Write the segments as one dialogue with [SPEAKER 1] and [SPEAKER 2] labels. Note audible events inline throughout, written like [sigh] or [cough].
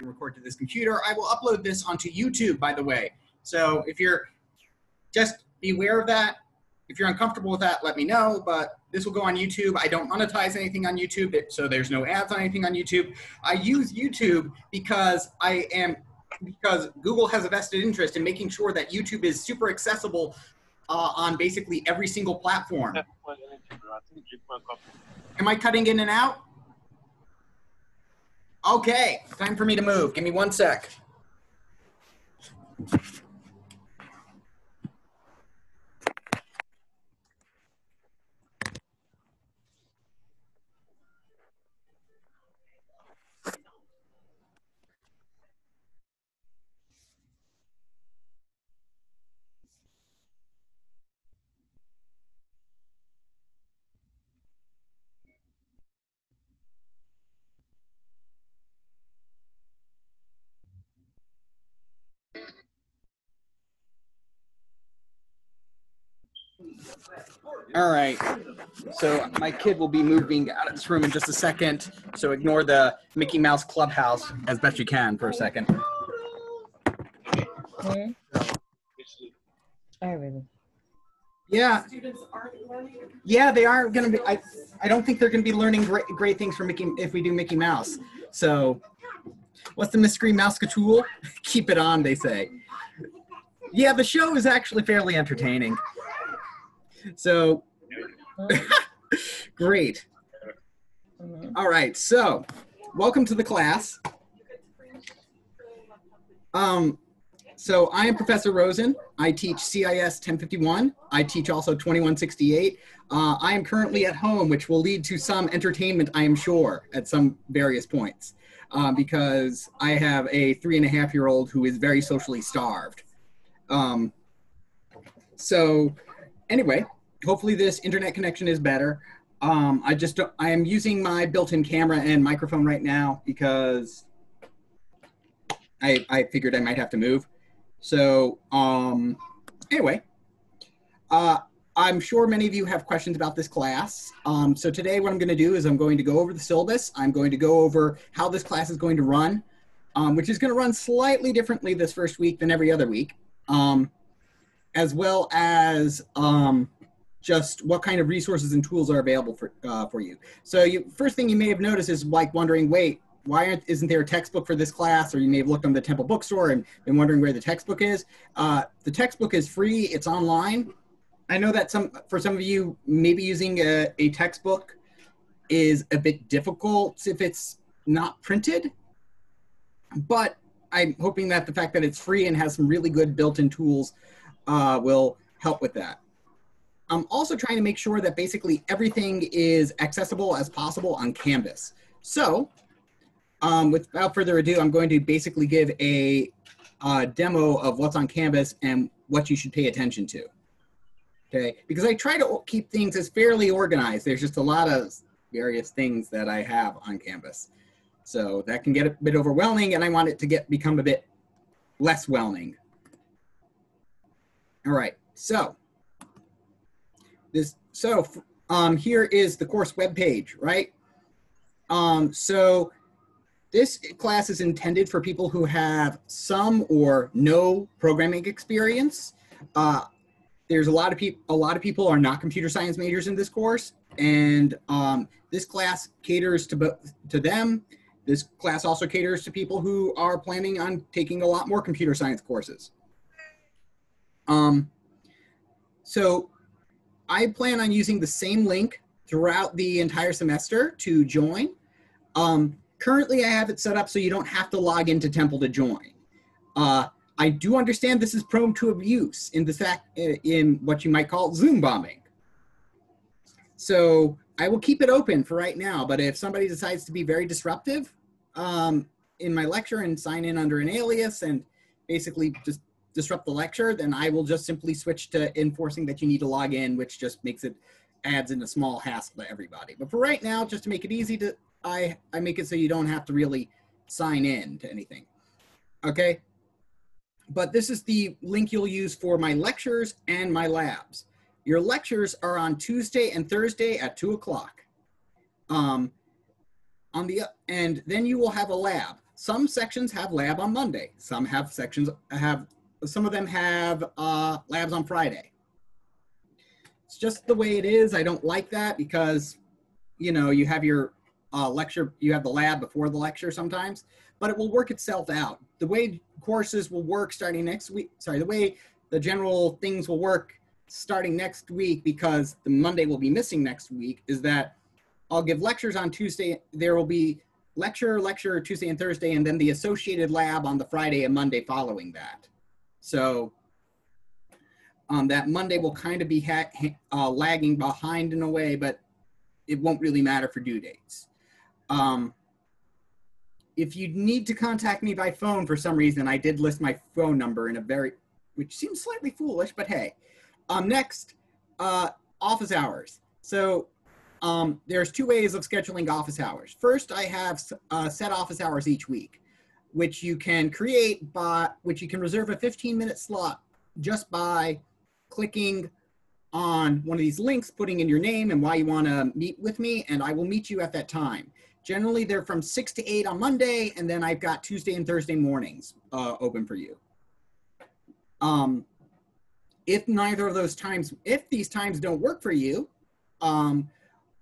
[SPEAKER 1] and record to this computer. I will upload this onto YouTube, by the way. So if you're, just be aware of that. If you're uncomfortable with that, let me know, but this will go on YouTube. I don't monetize anything on YouTube, so there's no ads on anything on YouTube. I use YouTube because I am, because Google has a vested interest in making sure that YouTube is super accessible uh, on basically every single platform. Am I cutting in and out? Okay, time for me to move. Give me one sec. All right. So my kid will be moving out of this room in just a second. So ignore the Mickey Mouse Clubhouse as best you can for a second.
[SPEAKER 2] Hmm? I really.
[SPEAKER 1] Yeah. Yeah, they aren't going to be. I, I don't think they're going to be learning great, great things from Mickey if we do Mickey Mouse. So, what's the mystery mouse tool? [laughs] Keep it on, they say. Yeah, the show is actually fairly entertaining. So, [laughs] great. All right, so welcome to the class. Um, so I am Professor Rosen. I teach CIS 1051. I teach also 2168. Uh, I am currently at home, which will lead to some entertainment, I am sure, at some various points, uh, because I have a three and a half year old who is very socially starved. Um, so, anyway, hopefully this internet connection is better. Um, I just I am using my built-in camera and microphone right now because I I figured I might have to move. So um, anyway, uh, I'm sure many of you have questions about this class. Um, so today what I'm going to do is I'm going to go over the syllabus. I'm going to go over how this class is going to run, um, which is going to run slightly differently this first week than every other week, um, as well as um, just what kind of resources and tools are available for, uh, for you. So you, first thing you may have noticed is like wondering, wait, why isn't there a textbook for this class? Or you may have looked on the Temple bookstore and been wondering where the textbook is. Uh, the textbook is free, it's online. I know that some for some of you, maybe using a, a textbook is a bit difficult if it's not printed, but I'm hoping that the fact that it's free and has some really good built-in tools uh, will help with that. I'm also trying to make sure that basically everything is accessible as possible on Canvas. So um, without further ado, I'm going to basically give a uh, demo of what's on Canvas and what you should pay attention to. Okay, because I try to keep things as fairly organized. There's just a lot of various things that I have on Canvas. So that can get a bit overwhelming and I want it to get become a bit less whelming. All right, so this so um, here is the course web page, right? Um, so this class is intended for people who have some or no programming experience. Uh, there's a lot of people. A lot of people are not computer science majors in this course, and um, this class caters to both to them. This class also caters to people who are planning on taking a lot more computer science courses. Um, so I plan on using the same link throughout the entire semester to join. Um, currently, I have it set up so you don't have to log into Temple to join. Uh, I do understand this is prone to abuse in the fact in what you might call Zoom bombing. So I will keep it open for right now, but if somebody decides to be very disruptive um, in my lecture and sign in under an alias and basically just disrupt the lecture, then I will just simply switch to enforcing that you need to log in, which just makes it adds in a small hassle to everybody. But for right now, just to make it easy to, I, I make it so you don't have to really sign in to anything. Okay. But this is the link you'll use for my lectures and my labs. Your lectures are on Tuesday and Thursday at two o'clock. Um, on the and then you will have a lab. some sections have lab on Monday. Some have sections have some of them have uh, labs on Friday. It's just the way it is. I don't like that because, you know, you have your uh, lecture, you have the lab before the lecture sometimes, but it will work itself out. The way courses will work starting next week, sorry, the way the general things will work starting next week because the Monday will be missing next week is that I'll give lectures on Tuesday. There will be lecture, lecture Tuesday and Thursday, and then the associated lab on the Friday and Monday following that. So um, that Monday will kind of be uh, lagging behind in a way, but it won't really matter for due dates. Um, if you need to contact me by phone for some reason, I did list my phone number in a very, which seems slightly foolish, but hey. Um, next, uh, office hours. So um, there's two ways of scheduling office hours. First, I have uh, set office hours each week, which you can create by, which you can reserve a 15 minute slot just by clicking on one of these links, putting in your name and why you want to meet with me, and I will meet you at that time. Generally, they're from 6 to 8 on Monday, and then I've got Tuesday and Thursday mornings uh, open for you. Um, if neither of those times, if these times don't work for you, um,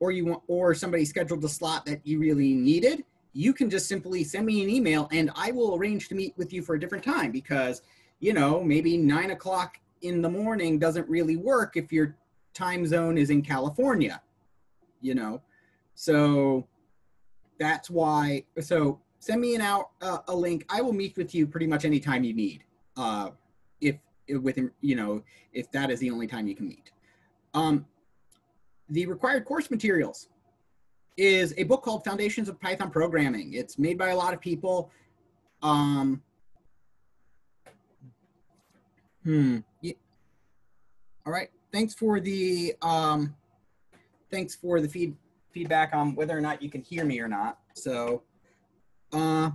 [SPEAKER 1] or you want or somebody scheduled a slot that you really needed, you can just simply send me an email and I will arrange to meet with you for a different time because, you know, maybe nine o'clock in the morning doesn't really work if your time zone is in California, you know. So that's why. So send me an out uh, a link. I will meet with you pretty much anytime you need. Uh, if, if within you know if that is the only time you can meet. Um, the required course materials is a book called Foundations of Python Programming. It's made by a lot of people. Um, hmm. Yeah. All right. Thanks for the um, thanks for the feed feedback on whether or not you can hear me or not. So, uh,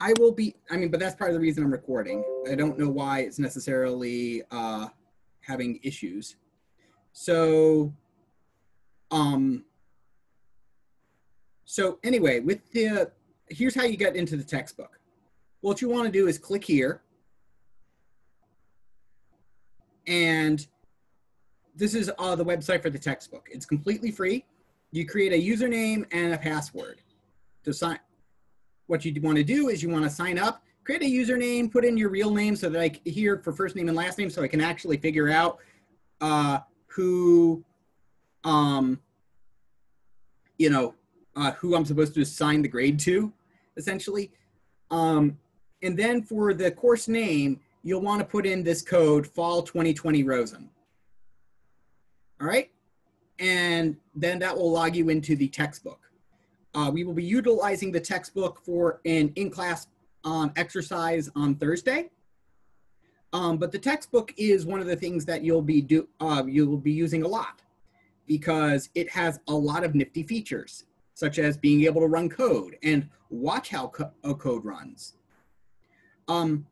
[SPEAKER 1] I will be. I mean, but that's part of the reason I'm recording. I don't know why it's necessarily uh, having issues. So, um, so anyway, with the, here's how you get into the textbook. What you want to do is click here. And this is uh, the website for the textbook. It's completely free. You create a username and a password to sign. What you want to do is you want to sign up, create a username, put in your real name so that I here for first name and last name so I can actually figure out uh, who, um, you know, uh, who I'm supposed to assign the grade to, essentially. Um, and then for the course name, you'll want to put in this code, Fall 2020 Rosen. All right? And then that will log you into the textbook. Uh, we will be utilizing the textbook for an in-class um, exercise on Thursday. Um, but the textbook is one of the things that you'll be do uh, you'll be using a lot because it has a lot of nifty features, such as being able to run code and watch how co a code runs. Um,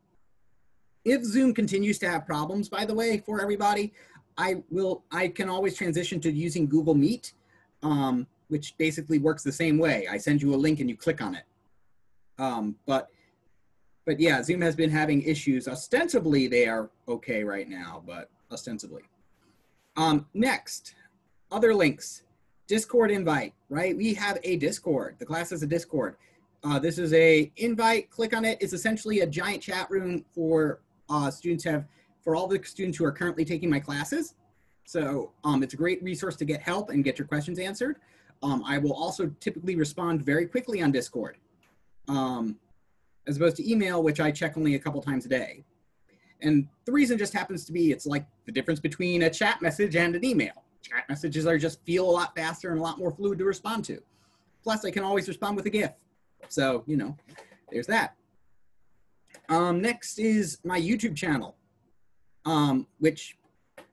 [SPEAKER 1] if Zoom continues to have problems, by the way, for everybody, I will I can always transition to using Google Meet, um, which basically works the same way. I send you a link and you click on it. Um, but but yeah, Zoom has been having issues. Ostensibly, they are okay right now, but ostensibly. Um, next, other links. Discord invite, right? We have a Discord. The class has a Discord. Uh, this is a invite. Click on it. It's essentially a giant chat room for uh, students have for all the students who are currently taking my classes. So um, it's a great resource to get help and get your questions answered. Um, I will also typically respond very quickly on Discord. Um, as opposed to email, which I check only a couple times a day. And the reason just happens to be it's like the difference between a chat message and an email. Chat messages are just feel a lot faster and a lot more fluid to respond to. Plus, I can always respond with a GIF. So, you know, there's that. Um, next is my YouTube channel, um, which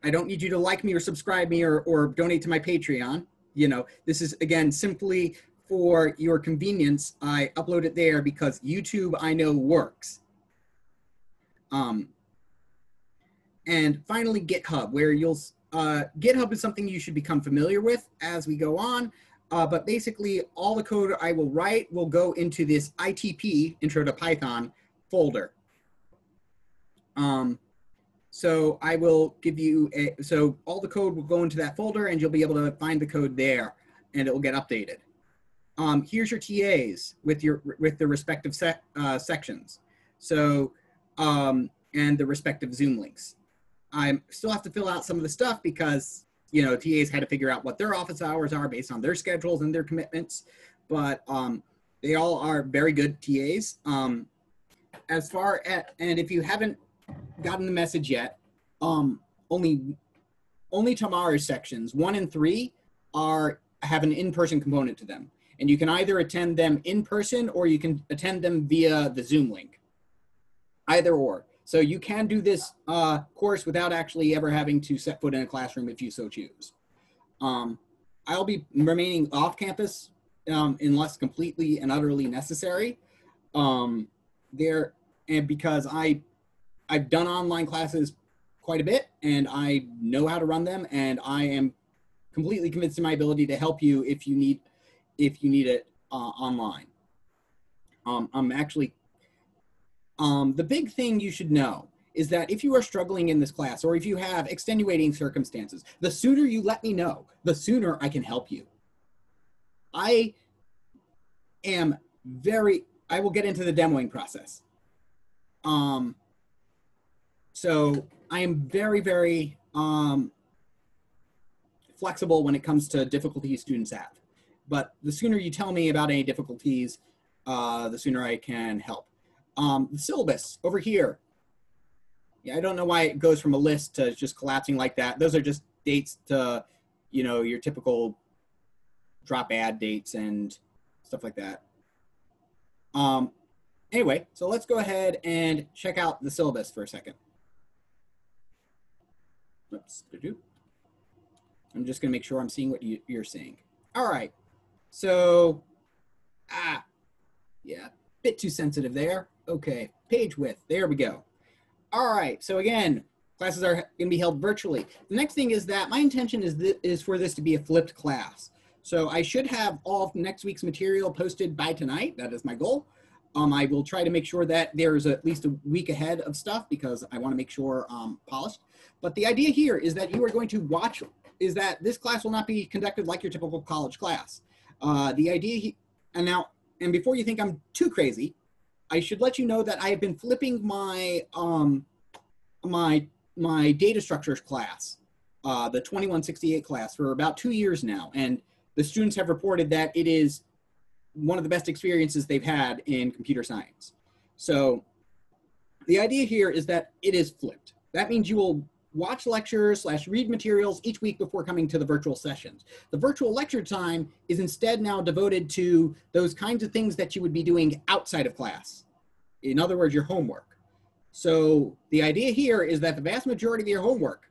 [SPEAKER 1] I don't need you to like me or subscribe me or, or donate to my Patreon. You know, this is again simply for your convenience, I upload it there because YouTube I know works. Um, and finally, GitHub, where you'll, uh, GitHub is something you should become familiar with as we go on. Uh, but basically, all the code I will write will go into this ITP, Intro to Python, folder. Um, so I will give you a, so all the code will go into that folder and you'll be able to find the code there and it will get updated. Um, here's your TAs with your, with the respective uh, sections. So, um, and the respective Zoom links. I still have to fill out some of the stuff because, you know, TAs had to figure out what their office hours are based on their schedules and their commitments, but um, they all are very good TAs. Um, as far as, and if you haven't gotten the message yet, um, only only Tamara's sections one and three are have an in-person component to them, and you can either attend them in person or you can attend them via the Zoom link. Either or. So you can do this uh, course without actually ever having to set foot in a classroom if you so choose. Um, I'll be remaining off campus um, unless completely and utterly necessary. Um, there and because I I've done online classes quite a bit and I know how to run them and I am completely convinced in my ability to help you if you need if you need it uh, online. Um, I'm actually um, the big thing you should know is that if you are struggling in this class or if you have extenuating circumstances, the sooner you let me know, the sooner I can help you. I am very, I will get into the demoing process. Um, so I am very, very um, flexible when it comes to difficulties students have. But the sooner you tell me about any difficulties, uh, the sooner I can help. Um, the syllabus over here. Yeah, I don't know why it goes from a list to just collapsing like that. Those are just dates to, you know, your typical drop add dates and stuff like that. Um, anyway, so let's go ahead and check out the syllabus for a second. Oops, I'm just gonna make sure I'm seeing what you, you're seeing. All right, so, ah, yeah, bit too sensitive there. Okay, page width, there we go. All right, so again, classes are gonna be held virtually. The next thing is that my intention is, is for this to be a flipped class. So I should have all of next week's material posted by tonight. That is my goal. Um, I will try to make sure that there's at least a week ahead of stuff because I want to make sure um, polished. But the idea here is that you are going to watch, is that this class will not be conducted like your typical college class. Uh, the idea, and now, and before you think I'm too crazy, I should let you know that I have been flipping my, um, my, my data structures class, uh, the 2168 class for about two years now. And the students have reported that it is one of the best experiences they've had in computer science. So the idea here is that it is flipped. That means you will watch lectures slash read materials each week before coming to the virtual sessions. The virtual lecture time is instead now devoted to those kinds of things that you would be doing outside of class. In other words, your homework. So the idea here is that the vast majority of your homework,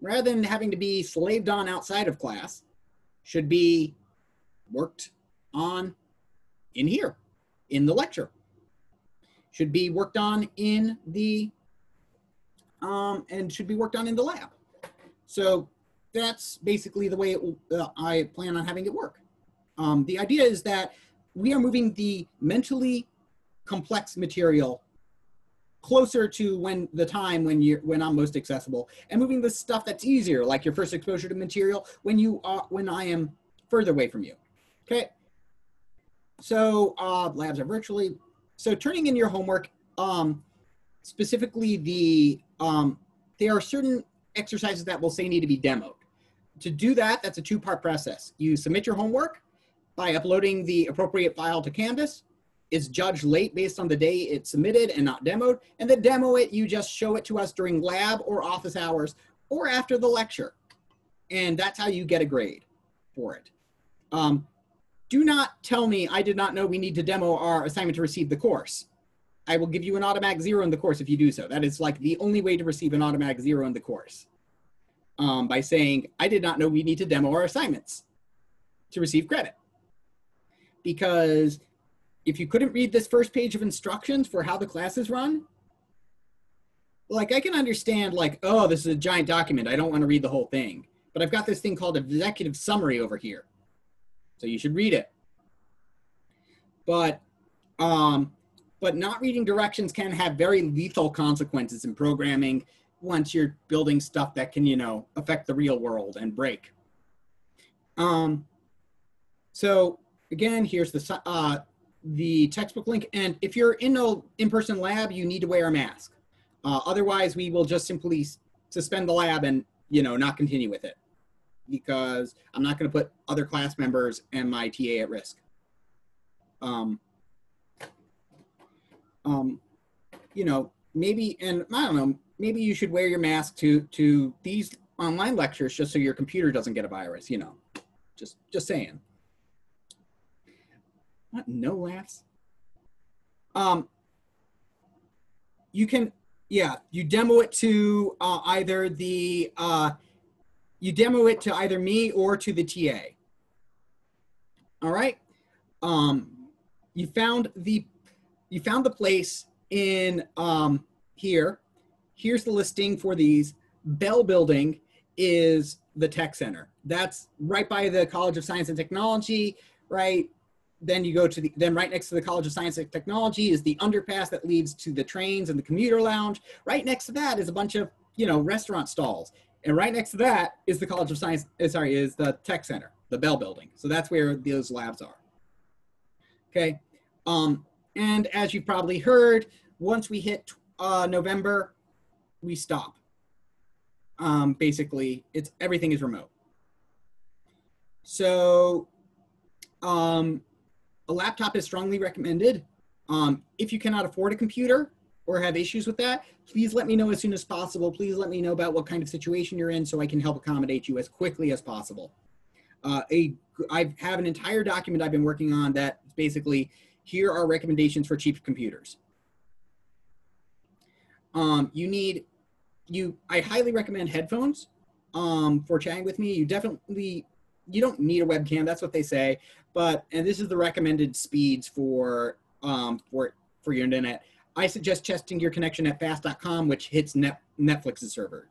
[SPEAKER 1] rather than having to be slaved on outside of class, should be worked on in here, in the lecture. Should be worked on in the, um, and should be worked on in the lab. So that's basically the way it, uh, I plan on having it work. Um, the idea is that we are moving the mentally complex material closer to when the time when you're when I'm most accessible and moving the stuff that's easier like your first exposure to material when you are when I am further away from you okay so uh, labs are virtually. So turning in your homework, um, specifically the, um, there are certain exercises that will say need to be demoed. To do that, that's a two-part process. You submit your homework by uploading the appropriate file to Canvas. It's judged late based on the day it's submitted and not demoed. And then demo it, you just show it to us during lab or office hours or after the lecture. And that's how you get a grade for it. Um, do not tell me I did not know we need to demo our assignment to receive the course. I will give you an automatic zero in the course if you do so. That is like the only way to receive an automatic zero in the course. Um, by saying, I did not know we need to demo our assignments to receive credit. Because if you couldn't read this first page of instructions for how the class is run, like I can understand like, oh, this is a giant document. I don't want to read the whole thing. But I've got this thing called executive summary over here So you should read it. But um, but not reading directions can have very lethal consequences in programming once you're building stuff that can, you know, affect the real world and break. Um, so again, here's the, uh, the textbook link. And if you're in an in-person lab, you need to wear a mask. Uh, otherwise, we will just simply suspend the lab and, you know, not continue with it because I'm not going to put other class members and my TA at risk. Um, um, you know, maybe, and I don't know, maybe you should wear your mask to to these online lectures just so your computer doesn't get a virus. You know, just just saying. What? No laughs. Um, you can, yeah, you demo it to uh, either the, uh, you demo it to either me or to the TA. All right. Um, you found the you found the place in um, here. Here's the listing for these. Bell Building is the tech center. That's right by the College of Science and Technology, right? Then you go to the, then right next to the College of Science and Technology is the underpass that leads to the trains and the commuter lounge. Right next to that is a bunch of, you know, restaurant stalls. And right next to that is the College of Science, uh, sorry, is the tech center, the Bell Building. So that's where those labs are. Okay. Um, and as you've probably heard, once we hit uh, November, we stop. Um, basically, it's everything is remote. So um, a laptop is strongly recommended. Um, if you cannot afford a computer or have issues with that, please let me know as soon as possible. Please let me know about what kind of situation you're in so I can help accommodate you as quickly as possible. Uh, a, I have an entire document I've been working on that basically here are recommendations for cheap computers. Um, you need, you, I highly recommend headphones um, for chatting with me. You definitely, you don't need a webcam, that's what they say, but, and this is the recommended speeds for, um, for, for your internet. I suggest testing your connection at fast.com, which hits net, Netflix's server.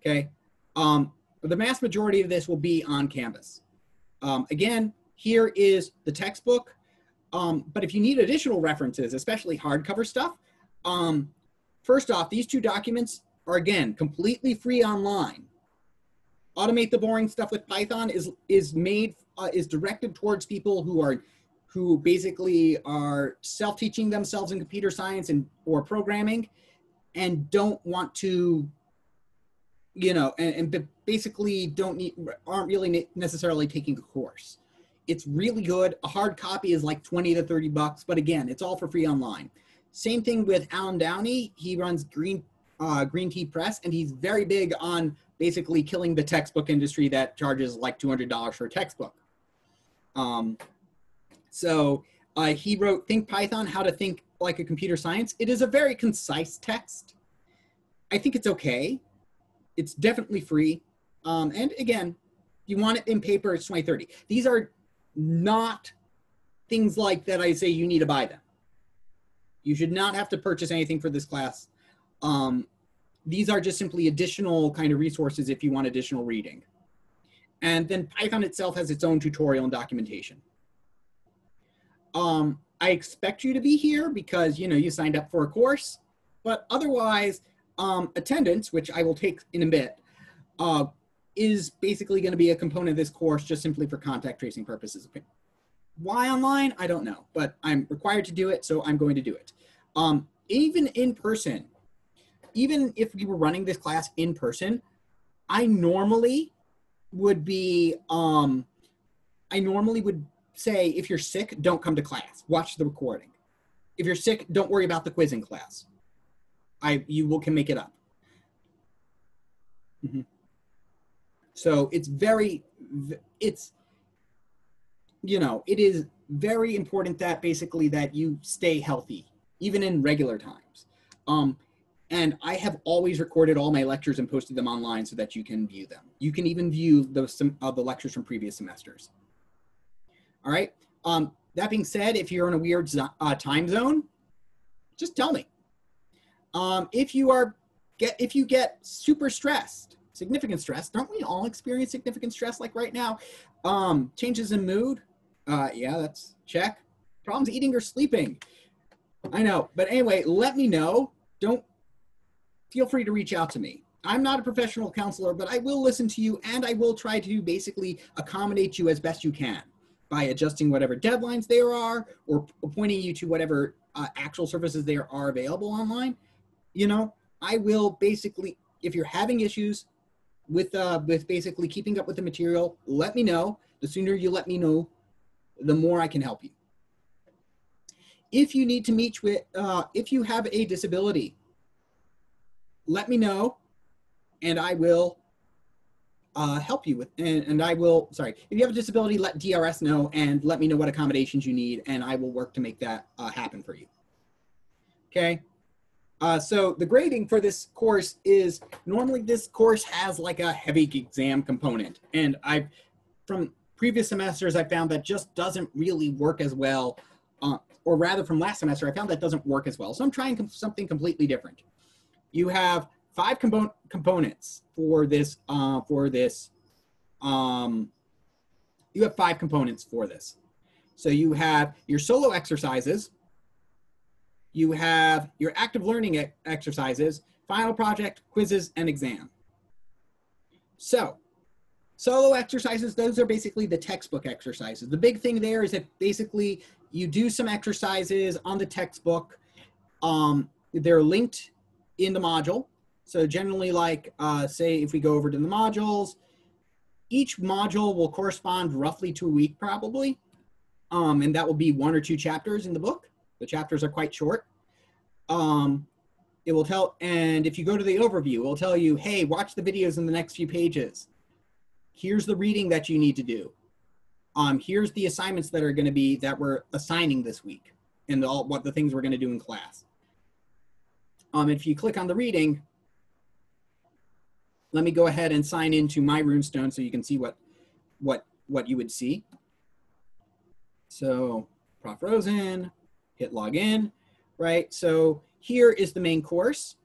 [SPEAKER 1] Okay. Um, the mass majority of this will be on Canvas. Um, again, here is the textbook. Um, but if you need additional references, especially hardcover stuff, um, first off, these two documents are again completely free online. Automate the boring stuff with Python is is made uh, is directed towards people who are who basically are self-teaching themselves in computer science and or programming and don't want to you know and, and basically don't need aren't really necessarily taking a course it's really good. A hard copy is like 20 to 30 bucks, but again, it's all for free online. Same thing with Allen Downey. He runs Green uh, Green Tea Press, and he's very big on basically killing the textbook industry that charges like $200 for a textbook. Um, so uh, he wrote Think Python, How to Think Like a Computer Science. It is a very concise text. I think it's okay. It's definitely free. Um, and again, you want it in paper, it's 2030. These are not things like that I say you need to buy them. You should not have to purchase anything for this class. Um, these are just simply additional kind of resources if you want additional reading. And then Python itself has its own tutorial and documentation. Um, I expect you to be here because you know you signed up for a course, but otherwise, um, attendance, which I will take in a bit, uh, is basically going to be a component of this course just simply for contact tracing purposes. Why online? I don't know, but I'm required to do it, so I'm going to do it. Um, even in person, even if we were running this class in person, I normally would be, um, I normally would say, if you're sick, don't come to class. Watch the recording. If you're sick, don't worry about the quiz in class. I, you will can make it up. Mm -hmm. So it's very, it's, you know, it is very important that basically that you stay healthy, even in regular times. Um, and I have always recorded all my lectures and posted them online so that you can view them. You can even view some of the lectures from previous semesters. All right. Um, that being said, if you're in a weird uh, time zone, just tell me. Um, if you are get if you get super stressed, significant stress. Don't we all experience significant stress like right now? Um, changes in mood. Uh, yeah, that's check. Problems eating or sleeping. I know, but anyway, let me know. Don't feel free to reach out to me. I'm not a professional counselor, but I will listen to you and I will try to basically accommodate you as best you can by adjusting whatever deadlines there are or pointing you to whatever uh, actual services there are available online. You know, I will basically, if you're having issues with uh, with basically keeping up with the material, let me know. The sooner you let me know, the more I can help you. If you need to meet with, uh, if you have a disability, let me know and I will uh, help you with, and, and I will, sorry, if you have a disability, let DRS know and let me know what accommodations you need and I will work to make that uh, happen for you. Okay. Uh, so the grading for this course is normally this course has like a heavy exam component and I've from previous semesters I found that just doesn't really work as well uh, or rather from last semester I found that doesn't work as well so I'm trying com something completely different. You have five compo components for this uh, for this um, you have five components for this. So you have your solo exercises, you have your active learning exercises, final project, quizzes, and exam. So, solo exercises, those are basically the textbook exercises. The big thing there is that basically you do some exercises on the textbook. Um, they're linked in the module. So generally like, uh, say if we go over to the modules, each module will correspond roughly to a week probably. Um, and that will be one or two chapters in the book. The chapters are quite short. Um, it will tell, and if you go to the overview, it will tell you, hey, watch the videos in the next few pages. Here's the reading that you need to do. Um, here's the assignments that are going to be that we're assigning this week and all what the things we're going to do in class. Um, if you click on the reading, let me go ahead and sign into my runestone so you can see what what what you would see. So Prof. Rosen, hit login, right? So here is the main course.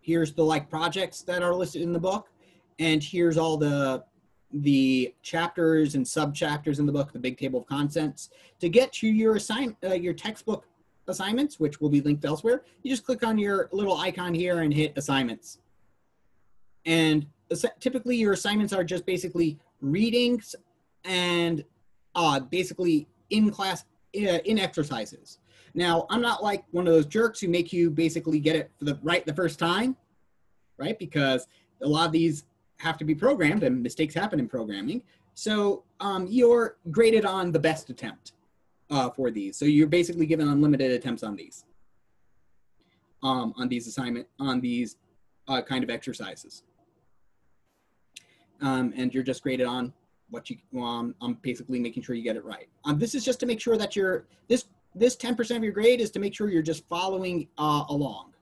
[SPEAKER 1] Here's the like projects that are listed in the book. And here's all the, the chapters and sub chapters in the book, the big table of contents. To get to your assign, uh, your textbook assignments, which will be linked elsewhere, you just click on your little icon here and hit assignments. And typically your assignments are just basically readings and uh, basically in class, uh, in exercises. Now, I'm not like one of those jerks who make you basically get it for the right the first time, right? Because a lot of these have to be programmed and mistakes happen in programming. So um, you're graded on the best attempt uh, for these. So you're basically given unlimited attempts on these, um, on these assignment, on these uh, kind of exercises. Um, and you're just graded on what you, um, I'm basically making sure you get it right. Um, this is just to make sure that you're, this this 10% of your grade is to make sure you're just following uh, along.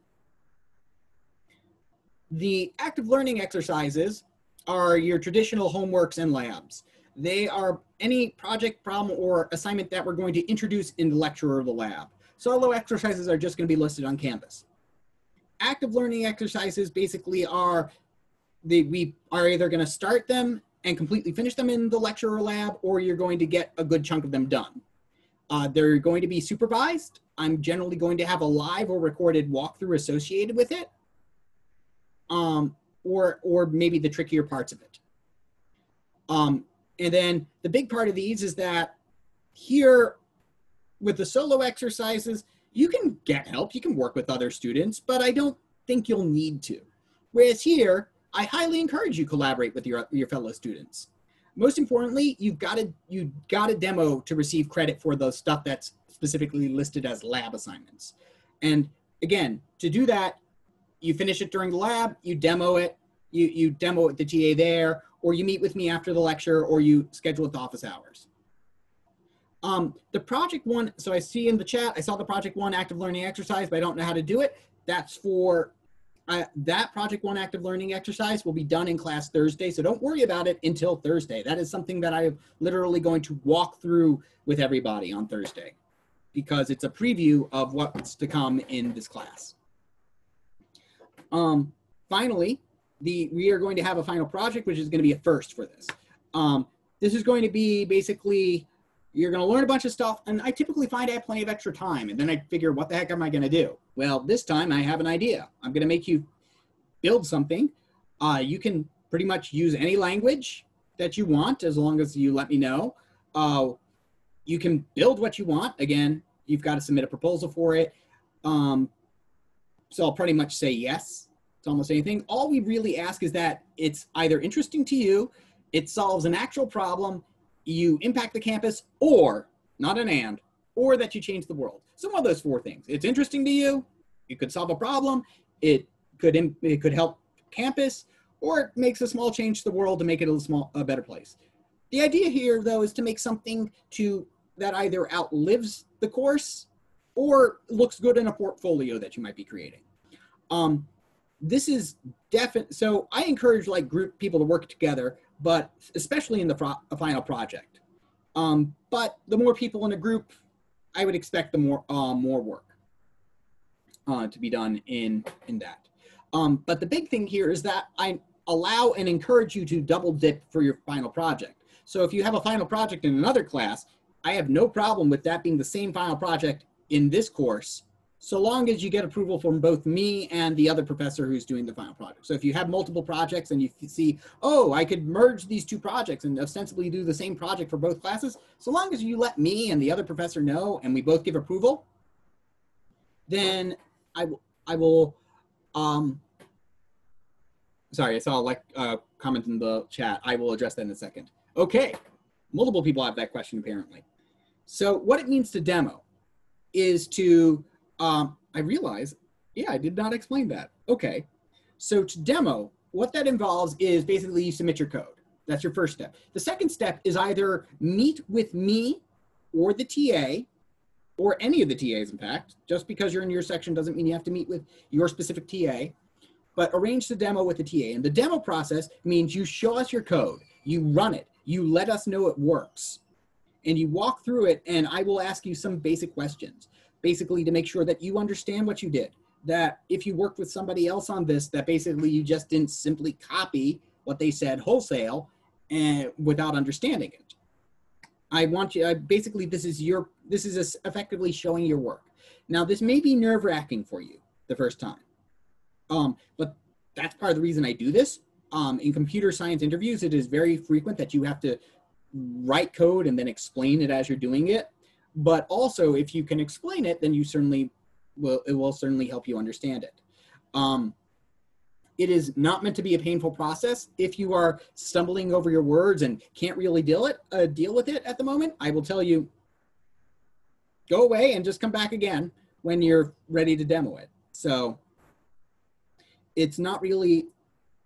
[SPEAKER 1] The active learning exercises are your traditional homeworks and labs. They are any project, problem, or assignment that we're going to introduce in the lecture or the lab. Solo exercises are just going to be listed on Canvas. Active learning exercises basically are, the, we are either going to start them and completely finish them in the lecture or lab, or you're going to get a good chunk of them done. Uh, they're going to be supervised. I'm generally going to have a live or recorded walkthrough associated with it, um, or, or maybe the trickier parts of it. Um, and then the big part of these is that here with the solo exercises, you can get help, you can work with other students, but I don't think you'll need to. Whereas here, I highly encourage you collaborate with your, your fellow students most importantly, you've got to you got a demo to receive credit for the stuff that's specifically listed as lab assignments. And again, to do that, you finish it during the lab, you demo it, you, you demo it the TA there, or you meet with me after the lecture, or you schedule to office hours. Um, the project one, so I see in the chat, I saw the project one active learning exercise, but I don't know how to do it. That's for uh, that Project One Active Learning exercise will be done in class Thursday, so don't worry about it until Thursday. That is something that I'm literally going to walk through with everybody on Thursday because it's a preview of what's to come in this class. Um, finally, the we are going to have a final project, which is going to be a first for this. Um, this is going to be basically you're going to learn a bunch of stuff, and I typically find I have plenty of extra time, and then I figure, what the heck am I going to do? Well, this time I have an idea. I'm going to make you build something. Uh, you can pretty much use any language that you want as long as you let me know. Uh, you can build what you want. Again, you've got to submit a proposal for it. Um, so I'll pretty much say yes to almost anything. All we really ask is that it's either interesting to you, it solves an actual problem, you impact the campus, or not an and, or that you change the world. Some of those four things. It's interesting to you, it could solve a problem, it could it could help campus, or it makes a small change to the world to make it a small a better place. The idea here though is to make something to that either outlives the course or looks good in a portfolio that you might be creating. Um, this is definite. So I encourage like group people to work together, but especially in the pro- final project. Um, but the more people in a group, I would expect the more uh, more work uh, to be done in in that. Um, but the big thing here is that I allow and encourage you to double dip for your final project. So if you have a final project in another class, I have no problem with that being the same final project in this course, so long as you get approval from both me and the other professor who's doing the final project. So if you have multiple projects and you see, oh, I could merge these two projects and ostensibly do the same project for both classes, so long as you let me and the other professor know and we both give approval, then I will, I will, um, sorry, I saw like a uh, comment in the chat. I will address that in a second. Okay, multiple people have that question apparently. So what it means to demo is to, um, I realize, yeah, I did not explain that. Okay. So to demo, what that involves is basically you submit your code. That's your first step. The second step is either meet with me or the TA or any of the TAs, in fact. Just because you're in your section doesn't mean you have to meet with your specific TA, but arrange the demo with the TA. And the demo process means you show us your code, you run it, you let us know it works and you walk through it and I will ask you some basic questions, basically to make sure that you understand what you did. That if you worked with somebody else on this, that basically you just didn't simply copy what they said wholesale and without understanding it. I want you, I, basically this is your, this is effectively showing your work. Now this may be nerve wracking for you the first time, um, but that's part of the reason I do this. Um, in computer science interviews, it is very frequent that you have to write code and then explain it as you're doing it. But also, if you can explain it, then you certainly will, it will certainly help you understand it. Um, it is not meant to be a painful process. If you are stumbling over your words and can't really deal it, uh, deal with it at the moment, I will tell you, go away and just come back again when you're ready to demo it. So it's not really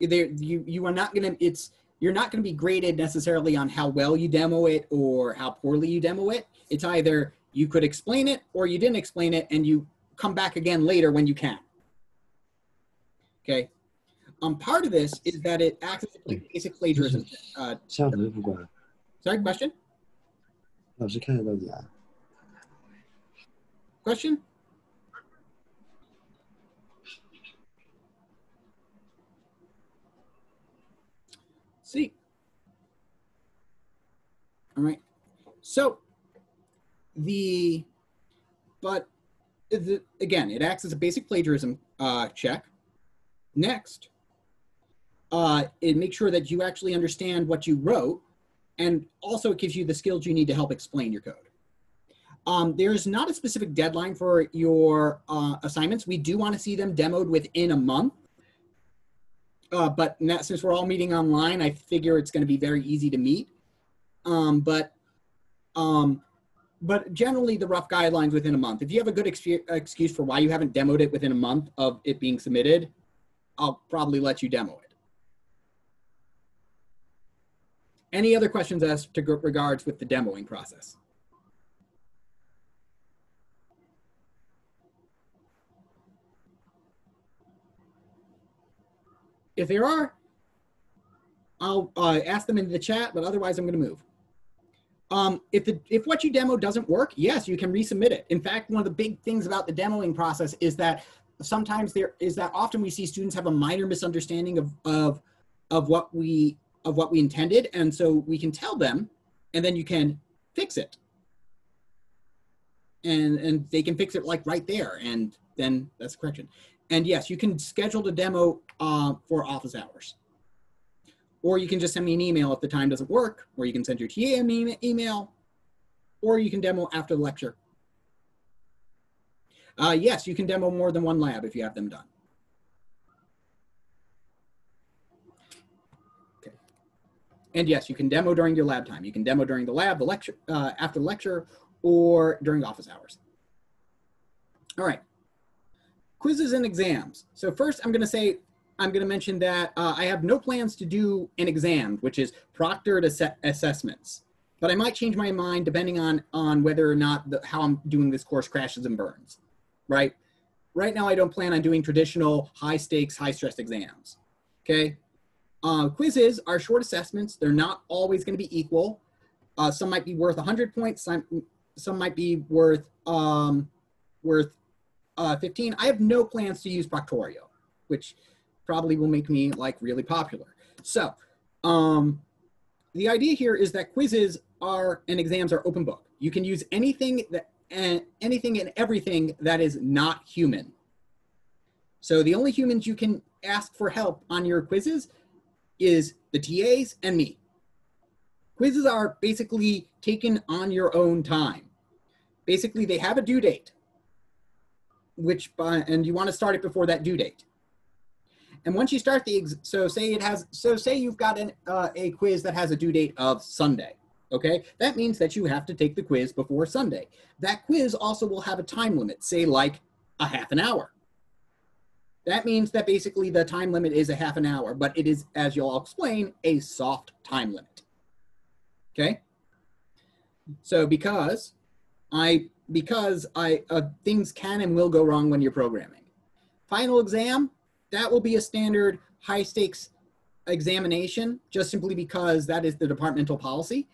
[SPEAKER 1] there. You you are not gonna. It's you're not going to be graded necessarily on how well you demo it or how poorly you demo it. It's either you could explain it or you didn't explain it and you come back again later when you can. Okay. Um, part of this is that it acts as a basic plagiarism. Uh, sorry, question? Question? See. All right. So the, but again, it acts as a basic plagiarism uh, check. Next, uh, it makes sure that you actually understand what you wrote, and also it gives you the skills you need to help explain your code. Um, there's not a specific deadline for your uh, assignments. We do want to see them demoed within a month. Uh, but since we're all meeting online, I figure it's going to be very easy to meet. Um, but um, but generally, the rough guidelines within a month. If you have a good excuse for why you haven't demoed it within a month of it being submitted, I'll probably let you demo it. Any other questions as to regards with the demoing process? If there are, I'll uh, ask them in the chat, but otherwise I'm going to move. Um, if, the, if what you demo doesn't work, yes, you can resubmit it. In fact, one of the big things about the demoing process is that sometimes there is that often we see students have a minor misunderstanding of, of, of what we of what we intended. And so we can tell them and then you can fix it. And, and they can fix it like right there. And then that's the correction. And yes, you can schedule the demo uh, for office hours. Or you can just send me an email if the time doesn't work, or you can send your TA an email, or you can demo after the lecture. Uh, yes, you can demo more than one lab if you have them done. Okay. And yes, you can demo during your lab time. You can demo during the lab, the lecture, uh, after the lecture, or during office hours. All right. Quizzes and exams. So first, I'm going to say I'm going to mention that uh, I have no plans to do an exam, which is proctored ass assessments. But I might change my mind depending on on whether or not the, how I'm doing this course crashes and burns, right? Right now, I don't plan on doing traditional high stakes, high stress exams. Okay. Uh, quizzes are short assessments. They're not always going to be equal. Uh, some might be worth 100 points. Some some might be worth um, worth uh, 15. I have no plans to use Proctorio, which probably will make me like really popular. So um, the idea here is that quizzes are and exams are open book. You can use anything that and anything and everything that is not human. So the only humans you can ask for help on your quizzes is the TAs and me. Quizzes are basically taken on your own time. Basically, they have a due date, which by, and you want to start it before that due date. And once you start the, so say it has, so say you've got an, uh, a quiz that has a due date of Sunday, okay? That means that you have to take the quiz before Sunday. That quiz also will have a time limit, say like a half an hour. That means that basically the time limit is a half an hour, but it is, as you'll explain, a soft time limit, okay? So because I, because I, uh, things can and will go wrong when you're programming. Final exam, that will be a standard high stakes examination just simply because that is the departmental policy.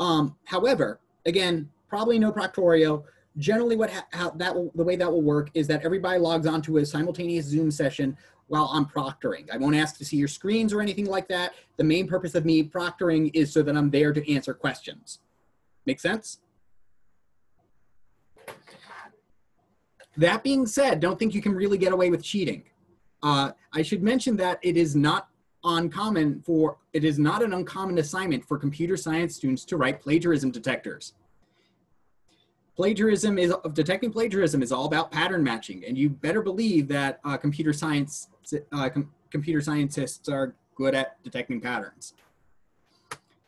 [SPEAKER 1] Um, however, again, probably no proctorio. Generally, what how that will, the way that will work is that everybody logs onto a simultaneous Zoom session while I'm proctoring. I won't ask to see your screens or anything like that. The main purpose of me proctoring is so that I'm there to answer questions. Make sense? That being said, don't think you can really get away with cheating. Uh, I should mention that it is not uncommon for, it is not an uncommon assignment for computer science students to write plagiarism detectors. Plagiarism is, detecting plagiarism is all about pattern matching, and you better believe that uh, computer science, uh, com computer scientists are good at detecting patterns.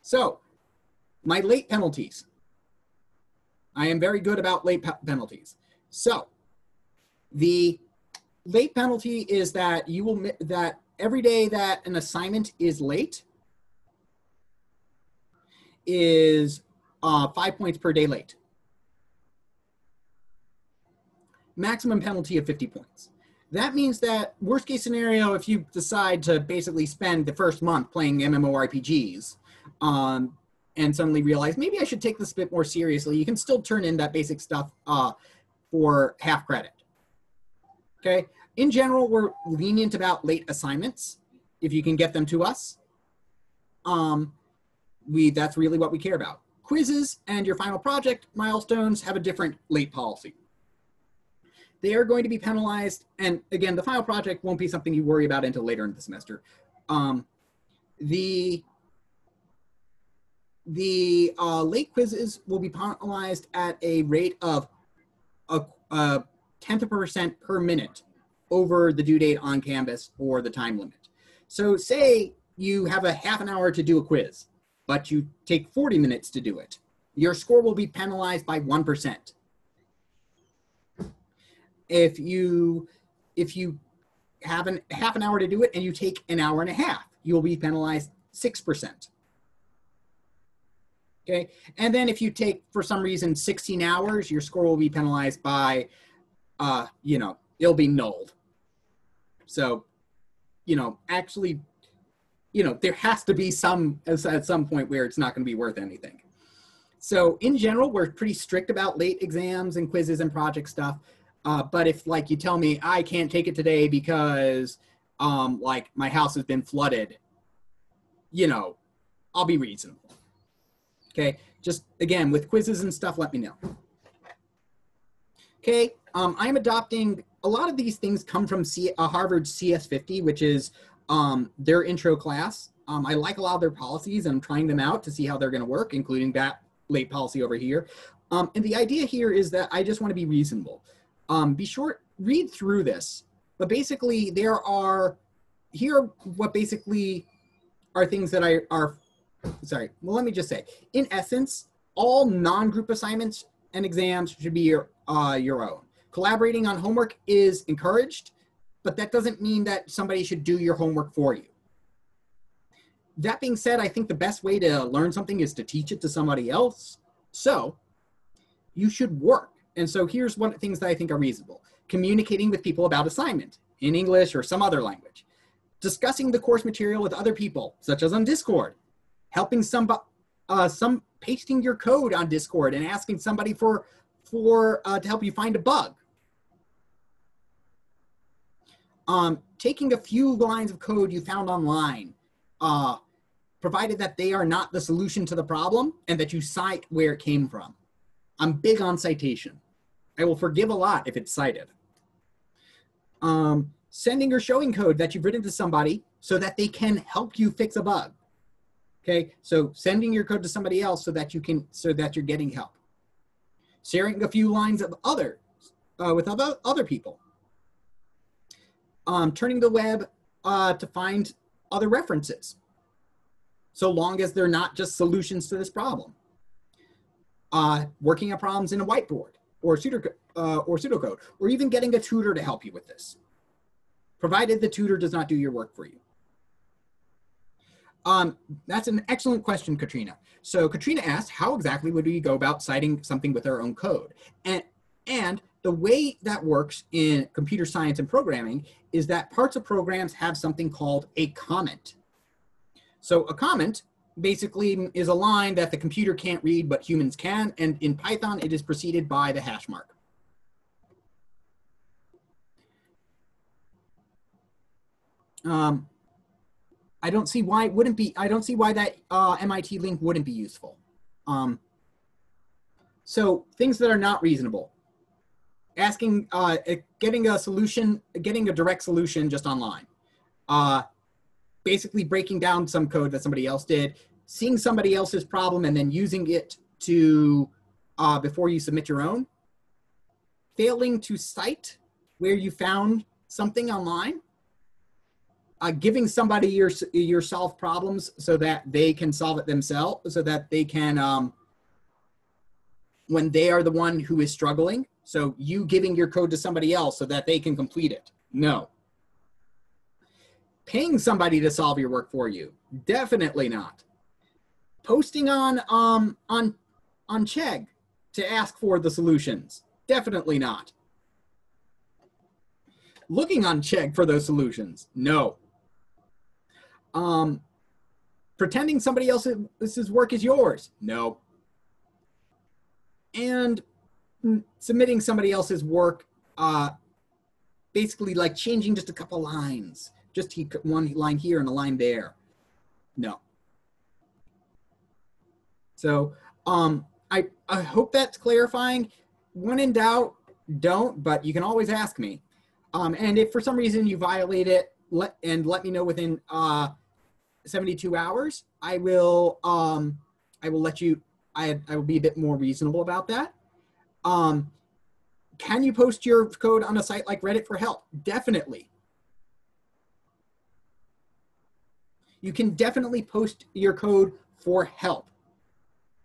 [SPEAKER 1] So, my late penalties. I am very good about late penalties. So, the late penalty is that you will that every day that an assignment is late is uh, five points per day late. Maximum penalty of 50 points. That means that worst case scenario, if you decide to basically spend the first month playing MMORPGs um, and suddenly realize maybe I should take this a bit more seriously, you can still turn in that basic stuff uh, for half credit. Okay, in general, we're lenient about late assignments if you can get them to us. Um, we that's really what we care about. Quizzes and your final project milestones have a different late policy. They are going to be penalized, and again, the final project won't be something you worry about until later in the semester. Um, the the uh, late quizzes will be penalized at a rate of a, a tenth of a percent per minute over the due date on Canvas or the time limit. So say you have a half an hour to do a quiz, but you take 40 minutes to do it. Your score will be penalized by 1%. If you, if you have an half an hour to do it and you take an hour and a half, you'll be penalized 6%. Okay, and then if you take, for some reason, 16 hours, your score will be penalized by, uh, you know, it'll be nulled. So, you know, actually, you know, there has to be some at some point where it's not going to be worth anything. So in general, we're pretty strict about late exams and quizzes and project stuff. Uh, but if like you tell me I can't take it today because um, like my house has been flooded, you know, I'll be reasonable. Okay, just again with quizzes and stuff, let me know. Okay, um, I'm adopting a lot of these things come from C, uh, Harvard CS50, which is um, their intro class. Um, I like a lot of their policies and I'm trying them out to see how they're going to work, including that late policy over here. Um, and the idea here is that I just want to be reasonable. Um, be sure, read through this. But basically, there are, here are what basically are things that I are, sorry, well, let me just say, in essence, all non-group assignments and exams should be your, uh, your own. Collaborating on homework is encouraged, but that doesn't mean that somebody should do your homework for you. That being said, I think the best way to learn something is to teach it to somebody else. So you should work. And so here's one of the things that I think are reasonable. Communicating with people about assignment in English or some other language. Discussing the course material with other people, such as on Discord. Helping some, uh, some pasting your code on Discord and asking somebody for, for uh, to help you find a bug. Um, taking a few lines of code you found online, uh, provided that they are not the solution to the problem and that you cite where it came from. I'm big on citation. I will forgive a lot if it's cited. Um, sending or showing code that you've written to somebody so that they can help you fix a bug. Okay, so sending your code to somebody else so that you can so that you're getting help. Sharing a few lines of other uh, with other other people. Um, turning the web uh, to find other references, so long as they're not just solutions to this problem uh, working on problems in a whiteboard or, pseudo, uh, or pseudocode, or even getting a tutor to help you with this, provided the tutor does not do your work for you. Um, that's an excellent question, Katrina. So Katrina asked, how exactly would we go about citing something with our own code? And, and the way that works in computer science and programming is that parts of programs have something called a comment. So a comment basically is a line that the computer can't read, but humans can. And in Python, it is preceded by the hash mark. Um, I don't see why it wouldn't be, I don't see why that uh, MIT link wouldn't be useful. Um, so things that are not reasonable. Asking, uh, getting a solution, getting a direct solution just online. Uh, basically breaking down some code that somebody else did, seeing somebody else's problem and then using it to uh, before you submit your own, failing to cite where you found something online, uh, giving somebody your your solve problems so that they can solve it themselves, so that they can um, when they are the one who is struggling. So you giving your code to somebody else so that they can complete it. No paying somebody to solve your work for you. Definitely not. Posting on um on on Chegg to ask for the solutions. Definitely not. Looking on Chegg for those solutions. No. Um pretending somebody else's work is yours. No. And submitting somebody else's work uh basically like changing just a couple lines just he, one line here and a line there. No. So um, I, I hope that's clarifying. When in doubt, don't, but you can always ask me. Um, and if for some reason you violate it, let and let me know within uh, 72 hours. I will um, I will let you. I I will be a bit more reasonable about that. Um, can you post your code on a site like Reddit for help? Definitely. you can definitely post your code for help.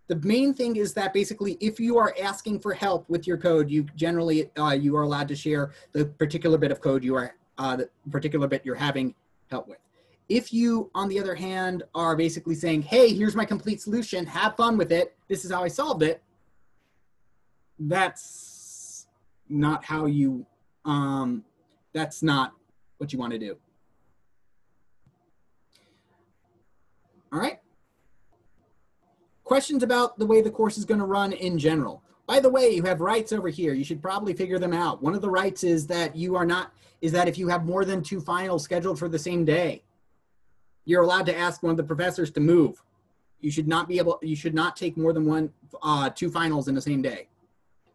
[SPEAKER 1] The main thing is that basically if you are asking for help with your code, you generally, uh, you are allowed to share the particular bit of code you are, uh, the particular bit you're having help with. If you, on the other hand, are basically saying, hey, here's my complete solution, have fun with it, this is how I solved it, that's not how you, um, that's not what you want to do. All right. Questions about the way the course is going to run in general. by the way, you have rights over here. You should probably figure them out. One of the rights is that you are not, is that if you have more than two finals scheduled for the same day, you're allowed to ask one of the professors to move. You should not be able, you should not take more than one, uh, two finals in the same day.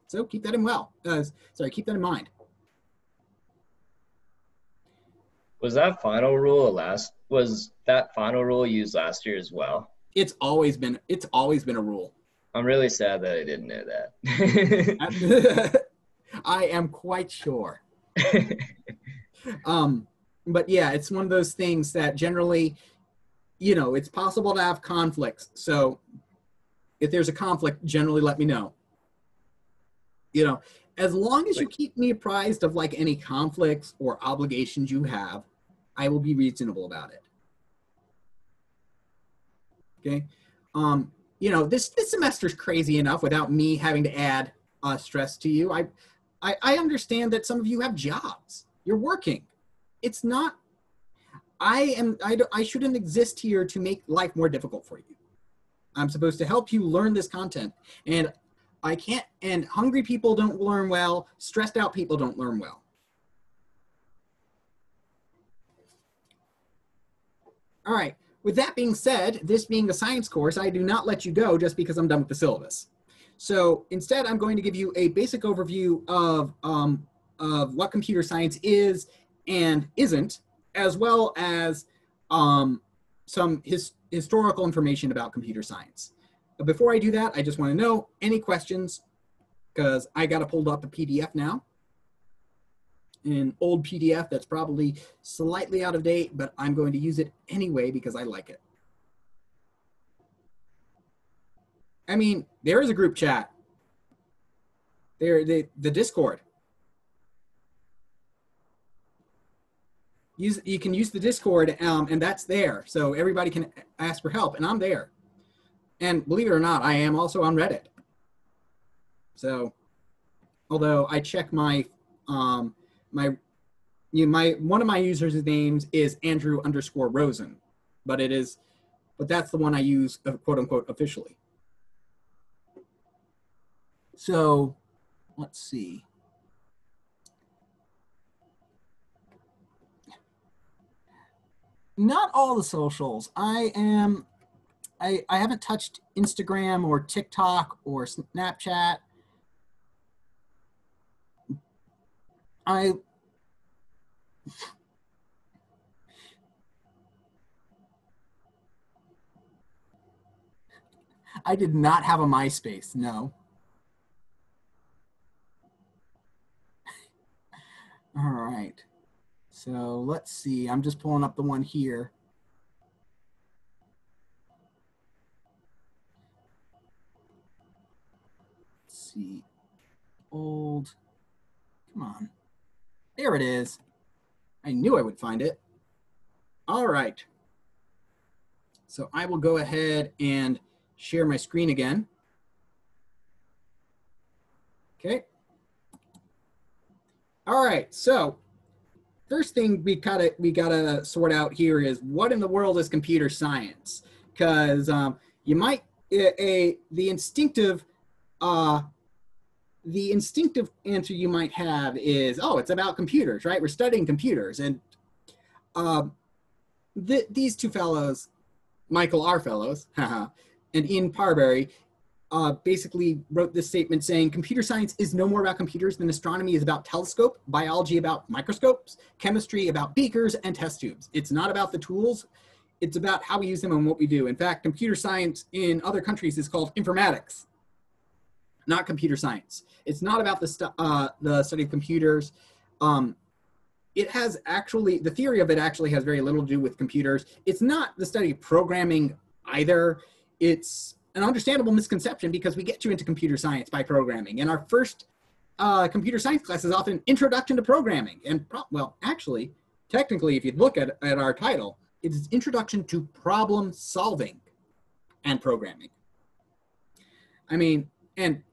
[SPEAKER 1] So keep that in well, uh, sorry, keep that in mind.
[SPEAKER 3] Was that final rule last? Was that final rule used last year as well?
[SPEAKER 1] It's always been, it's always been a rule.
[SPEAKER 3] I'm really sad that I didn't know that. [laughs]
[SPEAKER 1] I am quite sure. [laughs] um, but yeah, it's one of those things that generally, you know, it's possible to have conflicts. So if there's a conflict, generally let me know. You know, as long as you keep me apprised of like any conflicts or obligations you have, I will be reasonable about it. Okay. Um, you know, this this semester's crazy enough without me having to add uh, stress to you. I, I I understand that some of you have jobs. You're working. It's not. I am. I I shouldn't exist here to make life more difficult for you. I'm supposed to help you learn this content, and I can't. And hungry people don't learn well. Stressed out people don't learn well. All right. With that being said, this being a science course, I do not let you go just because I'm done with the syllabus. So instead, I'm going to give you a basic overview of, um, of what computer science is and isn't, as well as um, some his, historical information about computer science. But before I do that, I just want to know any questions, because I got to pull up a PDF now an old PDF that's probably slightly out of date, but I'm going to use it anyway because I like it. I mean, there is a group chat. There, the, the Discord. Use, you can use the Discord, um, and that's there. So everybody can ask for help, and I'm there. And believe it or not, I am also on Reddit. So, although I check my um, my you my one of my users names is Andrew underscore Rosen, but it is but that's the one I use uh, quote unquote officially. So let's see. Not all the socials. I am I, I haven't touched Instagram or TikTok or Snapchat. I I did not have a MySpace, no. All right. So let's see. I'm just pulling up the one here. Let's see. Old. Come on. There it is. I knew I would find it. All right. So I will go ahead and share my screen again. Okay. All right, so first thing we gotta we gotta sort out here is what in the world is computer science? Because um, you might a, a the instinctive uh, the instinctive answer you might have is, oh, it's about computers, right? We're studying computers. And um, th these two fellows, Michael R. Fellows, [laughs] and Ian Parberry, uh, basically wrote this statement saying computer science is no more about computers than astronomy is about telescope, biology about microscopes, chemistry about beakers and test tubes. It's not about the tools, it's about how we use them and what we do. In fact, computer science in other countries is called informatics not computer science. It's not about the, stu- uh, the study of computers. Um, it has actually, the theory of it actually has very little to do with computers. It's not the study of programming either. It's an understandable misconception because we get you into computer science by programming. And our first uh, computer science class is often Introduction to Programming. And, pro- well, actually, technically, if you look at, at our title, it is Introduction to Problem Solving and Programming. I mean, and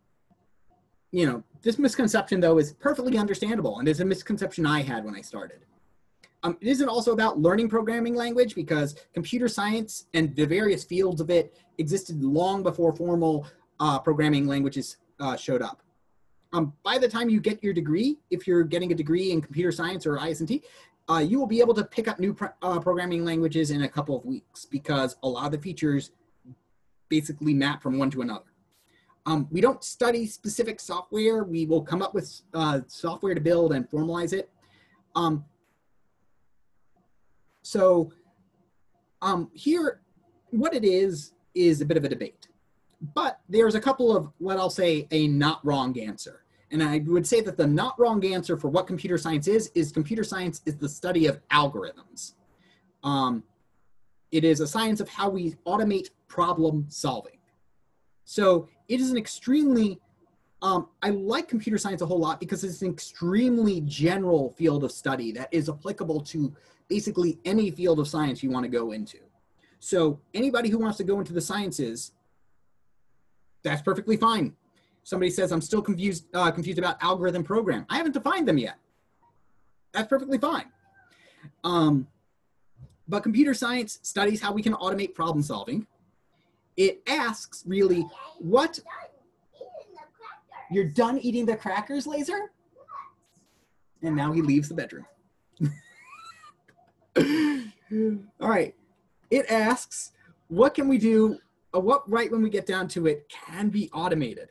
[SPEAKER 1] you know, this misconception though is perfectly understandable and is a misconception I had when I started. Um, it isn't also about learning programming language because computer science and the various fields of it existed long before formal uh, programming languages uh, showed up. Um, by the time you get your degree, if you're getting a degree in computer science or IS&T, uh, you will be able to pick up new pro- uh, programming languages in a couple of weeks because a lot of the features basically map from one to another. Um, we don't study specific software. We will come up with uh, software to build and formalize it. Um, so um, here, what it is, is a bit of a debate. But there's a couple of what I'll say a not wrong answer. And I would say that the not wrong answer for what computer science is, is computer science is the study of algorithms. Um, it is a science of how we automate problem solving. So it is an extremely, um, I like computer science a whole lot because it's an extremely general field of study that is applicable to basically any field of science you want to go into. So anybody who wants to go into the sciences, that's perfectly fine. Somebody says, I'm still confused, uh, confused about algorithm program. I haven't defined them yet. That's perfectly fine. Um, but computer science studies how we can automate problem solving. It asks really, what? You're done eating the crackers, Laser? And now he leaves the bedroom. All right. It asks, what can we do? Uh, what, right when we get down to it, can be automated?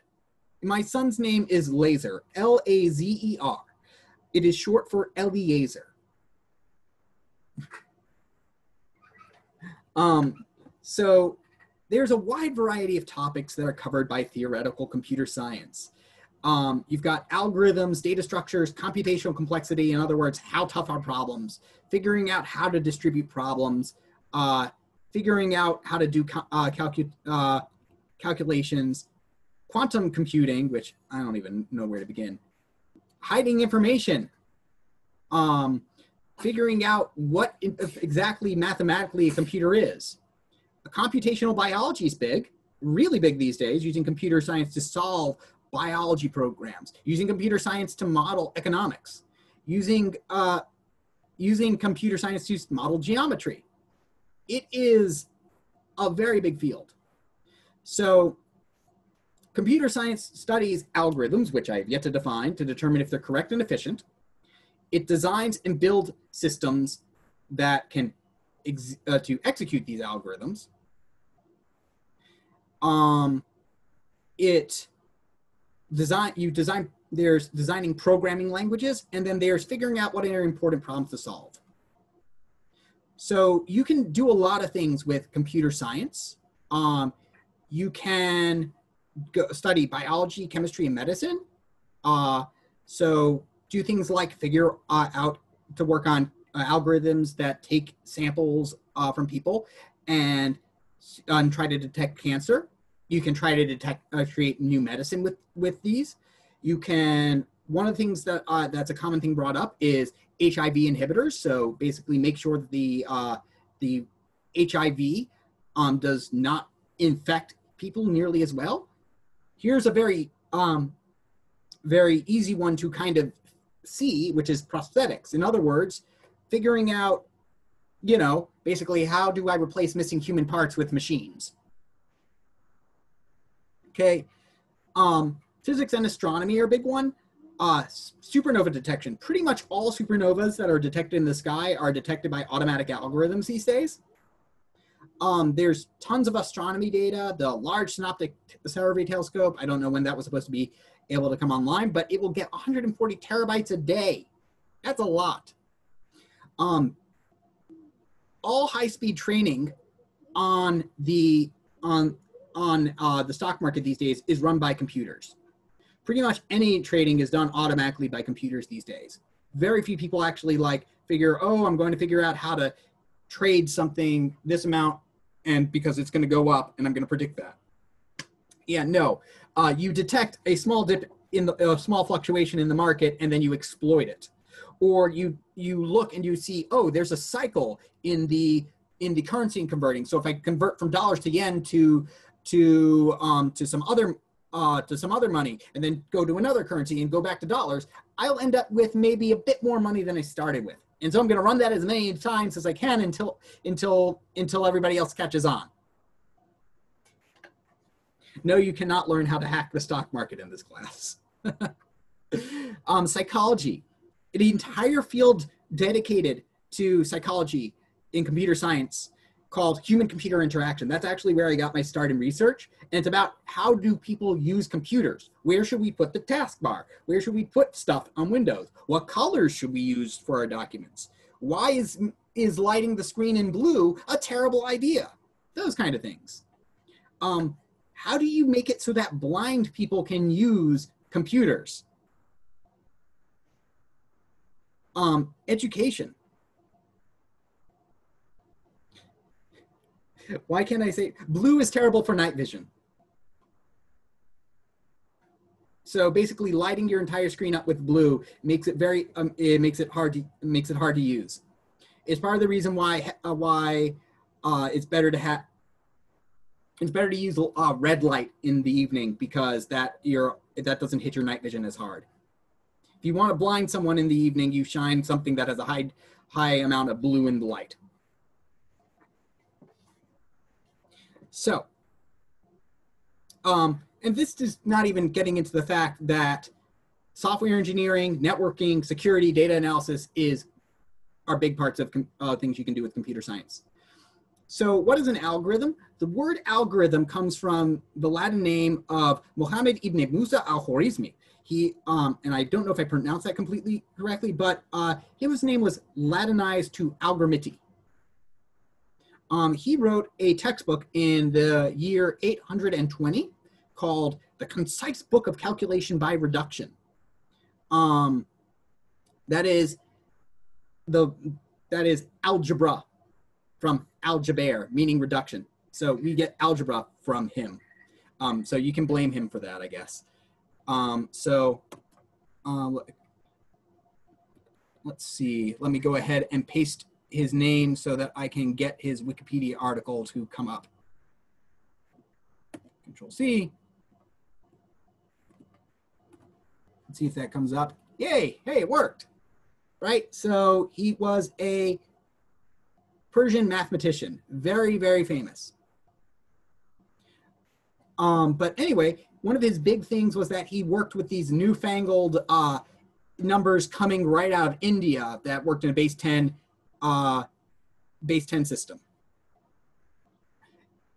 [SPEAKER 1] My son's name is Laser, L A Z E R. It is short for Eliezer. [laughs] um, so there's a wide variety of topics that are covered by theoretical computer science. Um, you've got algorithms, data structures, computational complexity, in other words, how tough are problems, figuring out how to distribute problems, uh, figuring out how to do uh, calcu uh, calculations, quantum computing, which I don't even know where to begin, hiding information, um, figuring out what exactly mathematically a computer is. Computational biology is big, really big these days, using computer science to solve biology programs, using computer science to model economics, using, uh, using computer science to model geometry. It is a very big field. So computer science studies algorithms, which I have yet to define, to determine if they're correct and efficient. It designs and builds systems that can ex uh, to execute these algorithms. Um, it design you design there's designing programming languages and then there's figuring out what are important problems to solve. So you can do a lot of things with computer science. Um, you can study biology chemistry and medicine. Uh, so do things like figure uh, out to work on uh, algorithms that take samples uh, from people and, and try to detect cancer you can try to detect uh, create new medicine with with these. You can one of the things that uh, that's a common thing brought up is hiv inhibitors. So basically make sure that the uh, the hiv um, does not infect people nearly as well. Here's a very um, very easy one to kind of see which is prosthetics. In other words figuring out you know basically how do i replace missing human parts with machines Okay. Um, physics and astronomy are a big one. Uh, supernova detection. Pretty much all supernovas that are detected in the sky are detected by automatic algorithms these days. Um, there's tons of astronomy data. The Large Synoptic Survey Telescope, I don't know when that was supposed to be able to come online, but it will get 140 terabytes a day. That's a lot. Um, all high-speed training on the on on uh, the stock market these days is run by computers. Pretty much any trading is done automatically by computers these days. Very few people actually like figure, oh, I'm going to figure out how to trade something this amount and because it's going to go up and I'm going to predict that. Yeah, no. Uh, you detect a small dip in the a small fluctuation in the market and then you exploit it. Or you you look and you see, oh, there's a cycle in the in the currency and converting. So if I convert from dollars to yen to to um, to some other uh, to some other money and then go to another currency and go back to dollars, I'll end up with maybe a bit more money than I started with. And so I'm going to run that as many times as I can until until until everybody else catches on. No, you cannot learn how to hack the stock market in this class. [laughs] um, psychology, an entire field dedicated to psychology in computer science called human computer interaction. That's actually where I got my start in research. And it's about how do people use computers? Where should we put the taskbar? Where should we put stuff on Windows? What colors should we use for our documents? Why is, is lighting the screen in blue a terrible idea? Those kind of things. Um, how do you make it so that blind people can use computers? Um, education. Why can't I say blue is terrible for night vision? So basically, lighting your entire screen up with blue makes it very um, it makes it hard to makes it hard to use. It's part of the reason why uh, why uh, it's better to have it's better to use uh, red light in the evening because that your that doesn't hit your night vision as hard. If you want to blind someone in the evening, you shine something that has a high high amount of blue in the light. So, um, and this is not even getting into the fact that software engineering, networking, security, data analysis is are big parts of uh, things you can do with computer science. So what is an algorithm? The word algorithm comes from the Latin name of Muhammad ibn Musa al-Khwarizmi. He, um, and I don't know if I pronounced that completely correctly, but uh, his name was Latinized to Algorithmiti um, he wrote a textbook in the year 820 called The Concise Book of Calculation by Reduction. Um, that is the that is algebra from al-jabr, meaning reduction. So we get algebra from him. Um, so you can blame him for that, I guess. Um, so um, let's see. Let me go ahead and paste his name so that I can get his Wikipedia article to come up. Control C. Let's see if that comes up. Yay, hey, it worked. Right, so he was a Persian mathematician, very, very famous. Um, but anyway, one of his big things was that he worked with these newfangled uh, numbers coming right out of India that worked in a base 10 uh, base 10 system.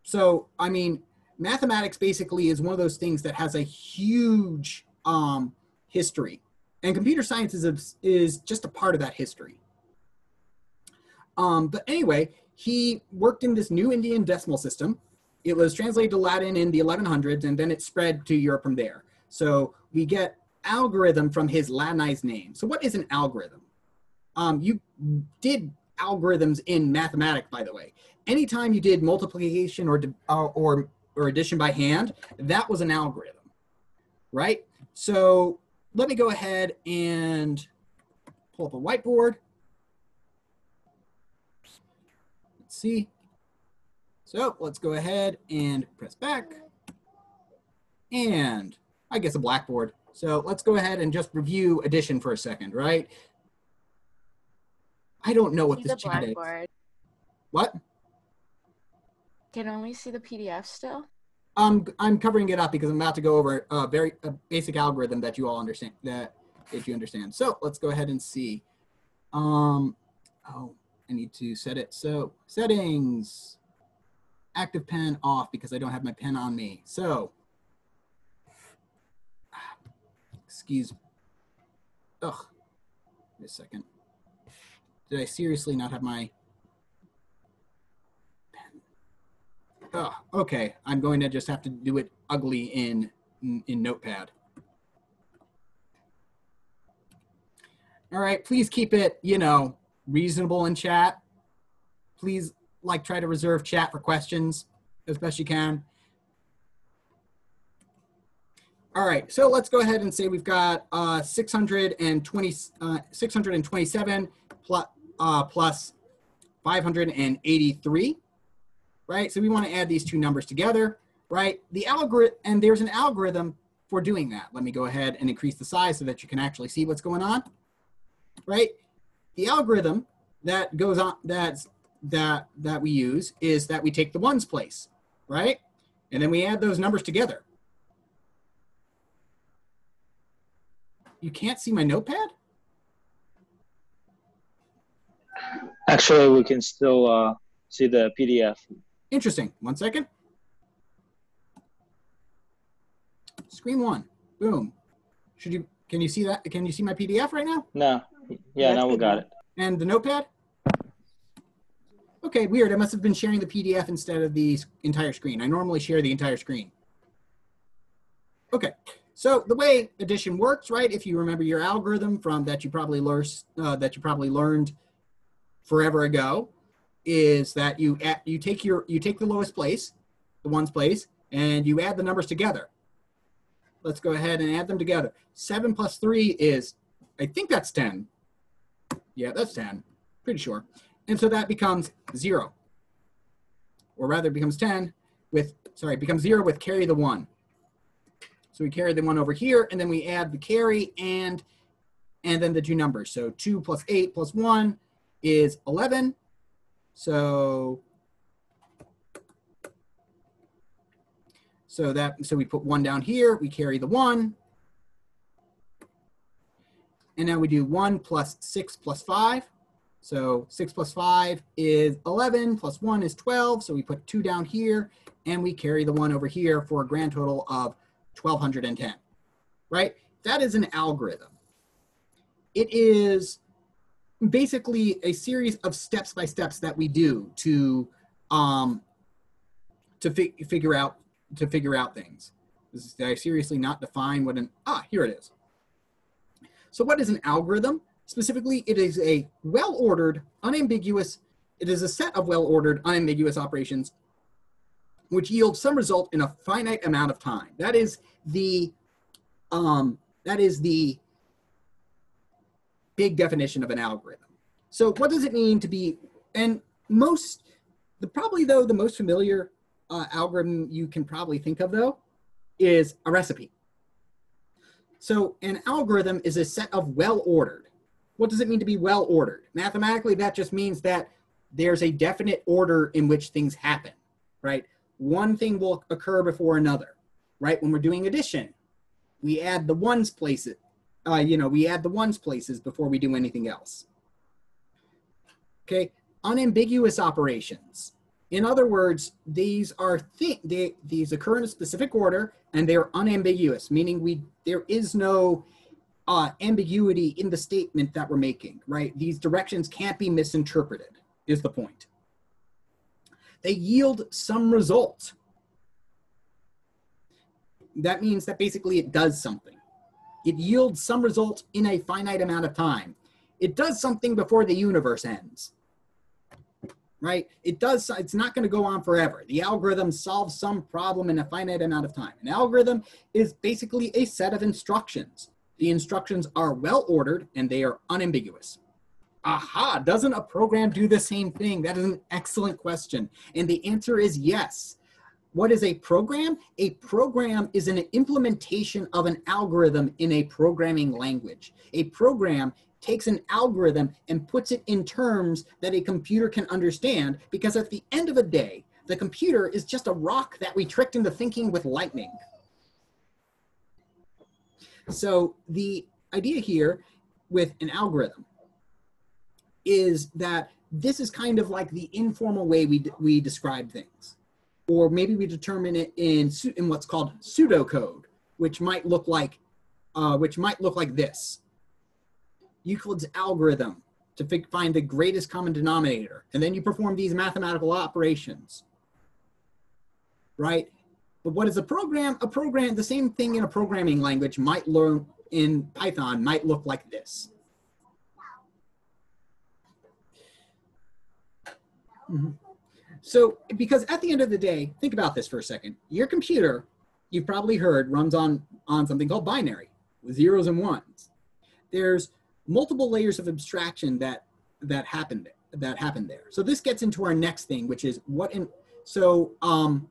[SPEAKER 1] So, I mean, mathematics basically is one of those things that has a huge um, history. And computer science is, a, is just a part of that history. Um, but anyway, he worked in this new Indian decimal system. It was translated to Latin in the 1100s, and then it spread to Europe from there. So we get algorithm from his Latinized name. So what is an algorithm? Um, you did algorithms in mathematics, by the way. Anytime you did multiplication or, uh, or, or addition by hand, that was an algorithm, right? So let me go ahead and pull up a whiteboard. Let's see. So let's go ahead and press back. And I guess a blackboard. So let's go ahead and just review addition for a second, right? I don't know what this chat is.
[SPEAKER 4] blackboard.
[SPEAKER 1] What?
[SPEAKER 4] Can only see the PDF still.
[SPEAKER 1] Um, I'm covering it up because I'm about to go over a very a basic algorithm that you all understand that if you understand. So let's go ahead and see. Um, oh, I need to set it. So settings, active pen off because I don't have my pen on me. So, excuse. Ugh, wait a second. Did I seriously not have my pen? Oh, okay. I'm going to just have to do it ugly in, in, in Notepad. All right, please keep it, you know, reasonable in chat. Please, like, try to reserve chat for questions as best you can. All right, so let's go ahead and say we've got uh, 620, uh, 627 plus, uh, plus 583, right? So we want to add these two numbers together, right? The algorithm, and there's an algorithm for doing that. Let me go ahead and increase the size so that you can actually see what's going on, right? The algorithm that goes on, that's, that, that we use is that we take the ones place, right? And then we add those numbers together. You can't see my notepad?
[SPEAKER 5] Actually, we can still uh, see the PDF.
[SPEAKER 1] Interesting. One second. Screen one. Boom. Should you can you see that? Can you see my PDF right now?
[SPEAKER 5] No, yeah, now we got it.
[SPEAKER 1] And the notepad? Okay, weird. I must have been sharing the PDF instead of the entire screen. I normally share the entire screen. Okay, so the way addition works, right? If you remember your algorithm from that you probably learned uh, that you probably learned forever ago, is that you add, you take your you take the lowest place, the ones place, and you add the numbers together. Let's go ahead and add them together. Seven plus three is, I think that's ten. Yeah, that's 10. Pretty sure. And so that becomes 0. Or rather, becomes 10 with, sorry, becomes 0 with carry the 1. So we carry the 1 over here, and then we add the carry and and then the two numbers. So 2 plus 8 plus 1 is 11. So so that so we put 1 down here, we carry the 1, and now we do 1 plus 6 plus 5. So 6 plus 5 is 11, plus 1 is 12. So we put 2 down here, and we carry the 1 over here for a grand total of 1210. Right? That is an algorithm. It is basically a series of steps by steps that we do to um, to fi- figure out to figure out things. Is, did I seriously not define what an ah here it is. So what is an algorithm? Specifically, it is a well-ordered, unambiguous, it is a set of well-ordered, unambiguous operations which yield some result in a finite amount of time. That is the um, that is the big definition of an algorithm. So what does it mean to be and most the probably though the most familiar uh, algorithm you can probably think of though is a recipe. So an algorithm is a set of well-ordered. What does it mean to be well-ordered? Mathematically, that just means that there's a definite order in which things happen, right? One thing will occur before another, right? When we're doing addition, we add the ones places, uh, you know, we add the ones places before we do anything else. Okay, unambiguous operations. In other words, these are thi- they, these occur in a specific order and they're unambiguous, meaning we there is no uh, ambiguity in the statement that we're making, right? These directions can't be misinterpreted, is the point. They yield some result. That means that basically it does something. It yields some result in a finite amount of time. It does something before the universe ends right? It does, it's not going to go on forever. The algorithm solves some problem in a finite amount of time. An algorithm is basically a set of instructions. The instructions are well ordered and they are unambiguous. Aha, doesn't a program do the same thing? That is an excellent question. And the answer is yes. What is a program? A program is an implementation of an algorithm in a programming language. A program takes an algorithm and puts it in terms that a computer can understand because at the end of the day, the computer is just a rock that we tricked into thinking with lightning. So the idea here with an algorithm is that this is kind of like the informal way we, we describe things. Or maybe we determine it in, in what's called pseudocode, which might look like, uh, which might look like this. Euclid's algorithm to fi- find the greatest common denominator. And then you perform these mathematical operations, right? But what is a program? A program, the same thing in a programming language might learn in Python might look like this. Mhm. So, because at the end of the day, think about this for a second. Your computer, you've probably heard, runs on, on something called binary, with zeros and ones. There's multiple layers of abstraction that that happened that happened there. So this gets into our next thing, which is what in so um,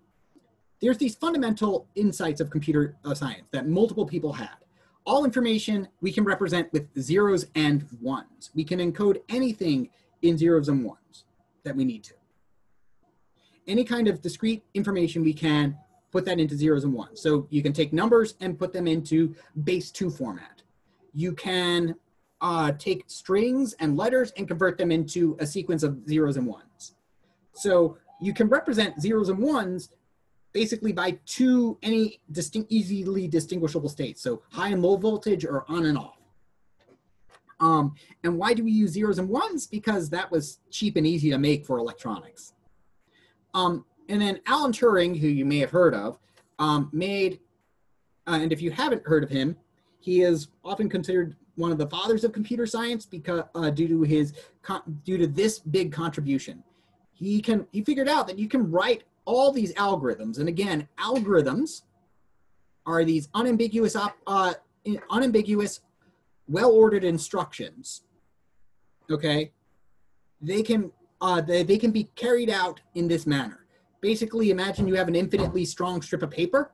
[SPEAKER 1] there's these fundamental insights of computer uh, science that multiple people had. All information we can represent with zeros and ones. We can encode anything in zeros and ones that we need to. Any kind of discrete information we can put that into zeros and ones. So you can take numbers and put them into base two format. You can uh, take strings and letters and convert them into a sequence of zeros and ones. So you can represent zeros and ones basically by two any distinct, easily distinguishable states. So high and low voltage or on and off. Um, and why do we use zeros and ones? Because that was cheap and easy to make for electronics. Um, and then Alan Turing, who you may have heard of, um, made, uh, and if you haven't heard of him, he is often considered one of the fathers of computer science because uh, due to his due to this big contribution. He can he figured out that you can write all these algorithms, and again, algorithms are these unambiguous uh, unambiguous well-ordered instructions. Okay, they can uh, they, they can be carried out in this manner. Basically, imagine you have an infinitely strong strip of paper,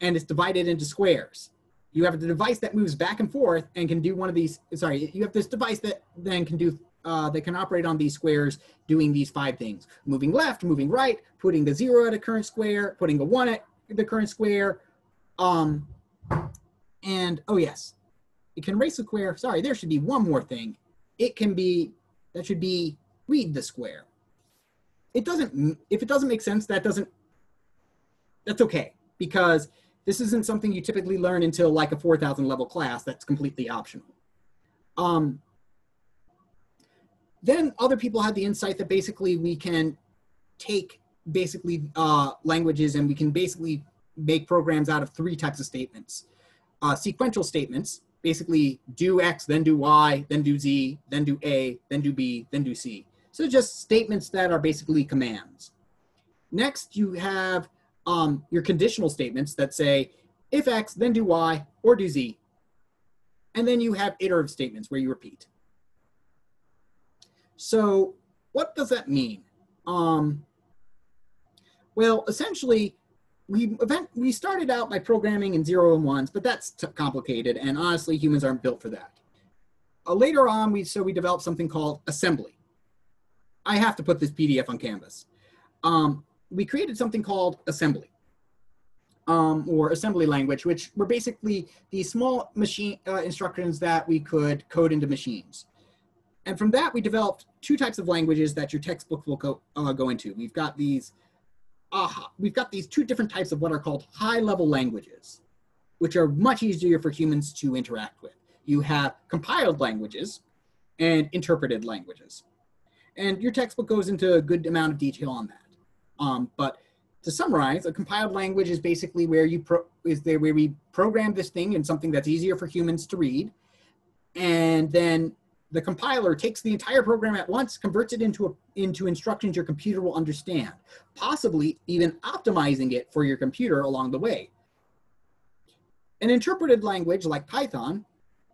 [SPEAKER 1] and it's divided into squares. You have the device that moves back and forth and can do one of these. Sorry, you have this device that then can do uh, that can operate on these squares doing these five things moving left moving right putting the zero at a current square putting a one at the current square um and oh yes it can race a square sorry there should be one more thing it can be that should be read the square. It doesn't if it doesn't make sense that doesn't that's okay because this isn't something you typically learn until like a 4000 level class that's completely optional. Um, then other people had the insight that basically we can take basically uh, languages and we can basically make programs out of three types of statements. Uh, sequential statements basically do x then do y then do z then do a then do b then do c so just statements that are basically commands. Next, you have um, your conditional statements that say, if X, then do Y, or do Z. And then you have iterative statements where you repeat. So what does that mean? Um, well, essentially, we event, we started out by programming in zero and ones, but that's complicated, and honestly, humans aren't built for that. Uh, later on, we so we developed something called assembly. I have to put this PDF on Canvas. Um, we created something called assembly um, or assembly language, which were basically these small machine uh, instructions that we could code into machines. And from that, we developed two types of languages that your textbook will go, uh, go into. We've got these uh, we've got these two different types of what are called high-level languages, which are much easier for humans to interact with. You have compiled languages and interpreted languages. And your textbook goes into a good amount of detail on that. Um, but to summarize, a compiled language is basically where you pro- is there where we program this thing in something that's easier for humans to read, and then the compiler takes the entire program at once, converts it into a, into instructions your computer will understand, possibly even optimizing it for your computer along the way. An interpreted language like Python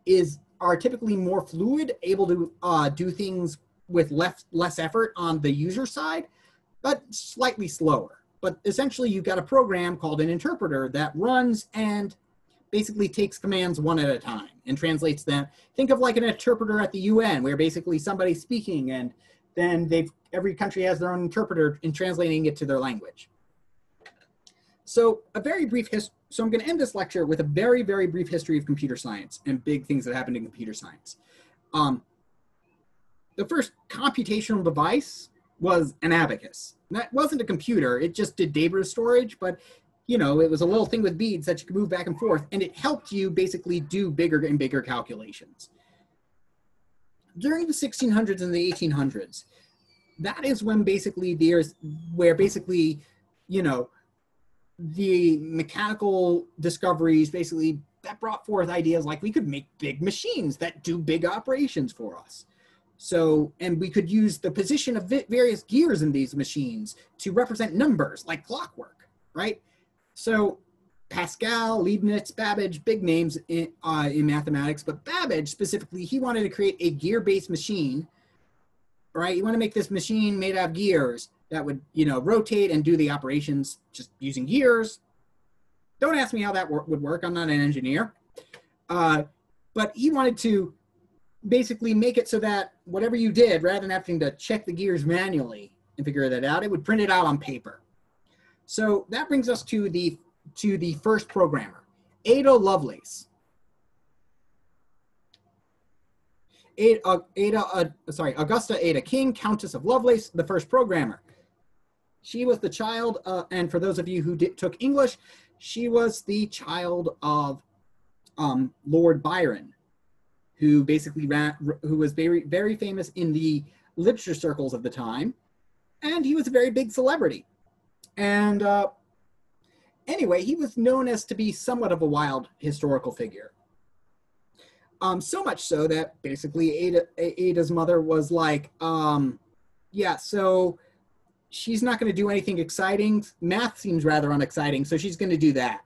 [SPEAKER 1] is are typically more fluid, able to uh, do things with less less effort on the user side, but slightly slower. But essentially, you've got a program called an interpreter that runs and basically takes commands one at a time and translates them. Think of like an interpreter at the UN, where basically somebody's speaking and then they've every country has their own interpreter in translating it to their language. So a very brief history. So I'm going to end this lecture with a very, very brief history of computer science and big things that happened in computer science. Um, the first computational device was an abacus. That wasn't a computer, it just did data storage, but you know, it was a little thing with beads that you could move back and forth, and it helped you basically do bigger and bigger calculations. During the 1600s and the 1800s, that is when basically there's where basically, you know, the mechanical discoveries basically that brought forth ideas like we could make big machines that do big operations for us. So, and we could use the position of various gears in these machines to represent numbers like clockwork, right? So Pascal, Leibniz, Babbage, big names in, uh, in mathematics, but Babbage specifically, he wanted to create a gear-based machine, right? You want to make this machine made out of gears that would, you know, rotate and do the operations just using gears. Don't ask me how that would work. I'm not an engineer. Uh, but he wanted to basically make it so that whatever you did, rather than having to check the gears manually and figure that out, it would print it out on paper. So that brings us to the to the first programmer, Ada Lovelace. Ada, uh, Ada uh, sorry, Augusta Ada King, Countess of Lovelace, the first programmer. She was the child, uh, and for those of you who did, took English, she was the child of um, Lord Byron, who basically ran, who was very, very famous in the literature circles of the time, and he was a very big celebrity. And uh, anyway, he was known as to be somewhat of a wild historical figure. Um, so much so that basically Ada, Ada's mother was like, um, yeah, so she's not going to do anything exciting. Math seems rather unexciting, so she's going to do that.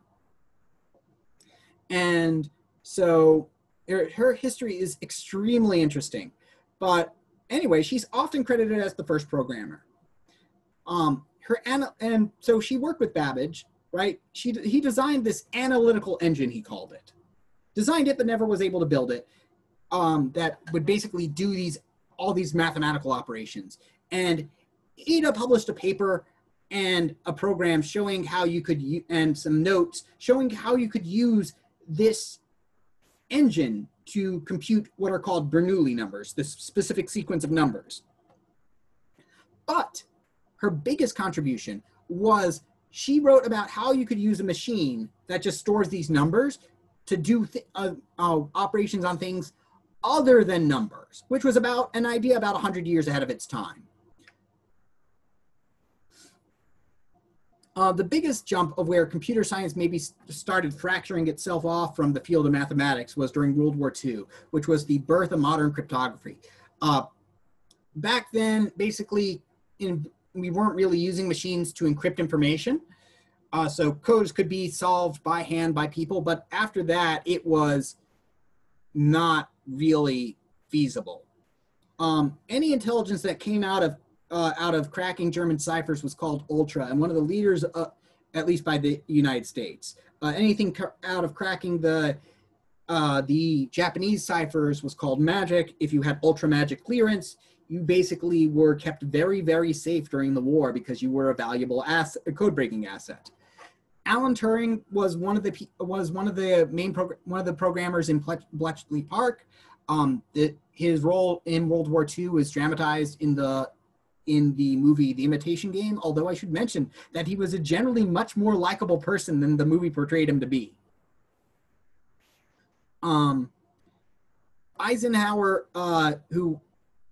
[SPEAKER 1] And so her, her history is extremely interesting. But anyway, she's often credited as the first programmer. Um, her ana- and so she worked with Babbage, right? She he designed this analytical engine, he called it. Designed it, but never was able to build it. Um, that would basically do these all these mathematical operations. And Ada published a paper and a program showing how you could and some notes showing how you could use this engine to compute what are called Bernoulli numbers, this specific sequence of numbers. But her biggest contribution was she wrote about how you could use a machine that just stores these numbers to do uh, uh, operations on things other than numbers, which was about an idea about 100 years ahead of its time. Uh, the biggest jump of where computer science maybe started fracturing itself off from the field of mathematics was during World War II, which was the birth of modern cryptography. Uh, back then, basically, in, we weren't really using machines to encrypt information. Uh, so codes could be solved by hand by people, but after that, it was not really feasible. Um, any intelligence that came out of uh, out of cracking German ciphers was called Ultra, and one of the leaders, uh, at least by the United States. Uh, anything out of cracking the uh, the Japanese ciphers was called Magic. If you had Ultra Magic clearance, you basically were kept very, very safe during the war because you were a valuable asset, a code breaking asset. Alan Turing was one of the was one of the main one of the programmers in Ple- Bletchley Park. Um, the, his role in World War II was dramatized in the in the movie The Imitation Game. Although I should mention that he was a generally much more likable person than the movie portrayed him to be. Um, Eisenhower, uh, who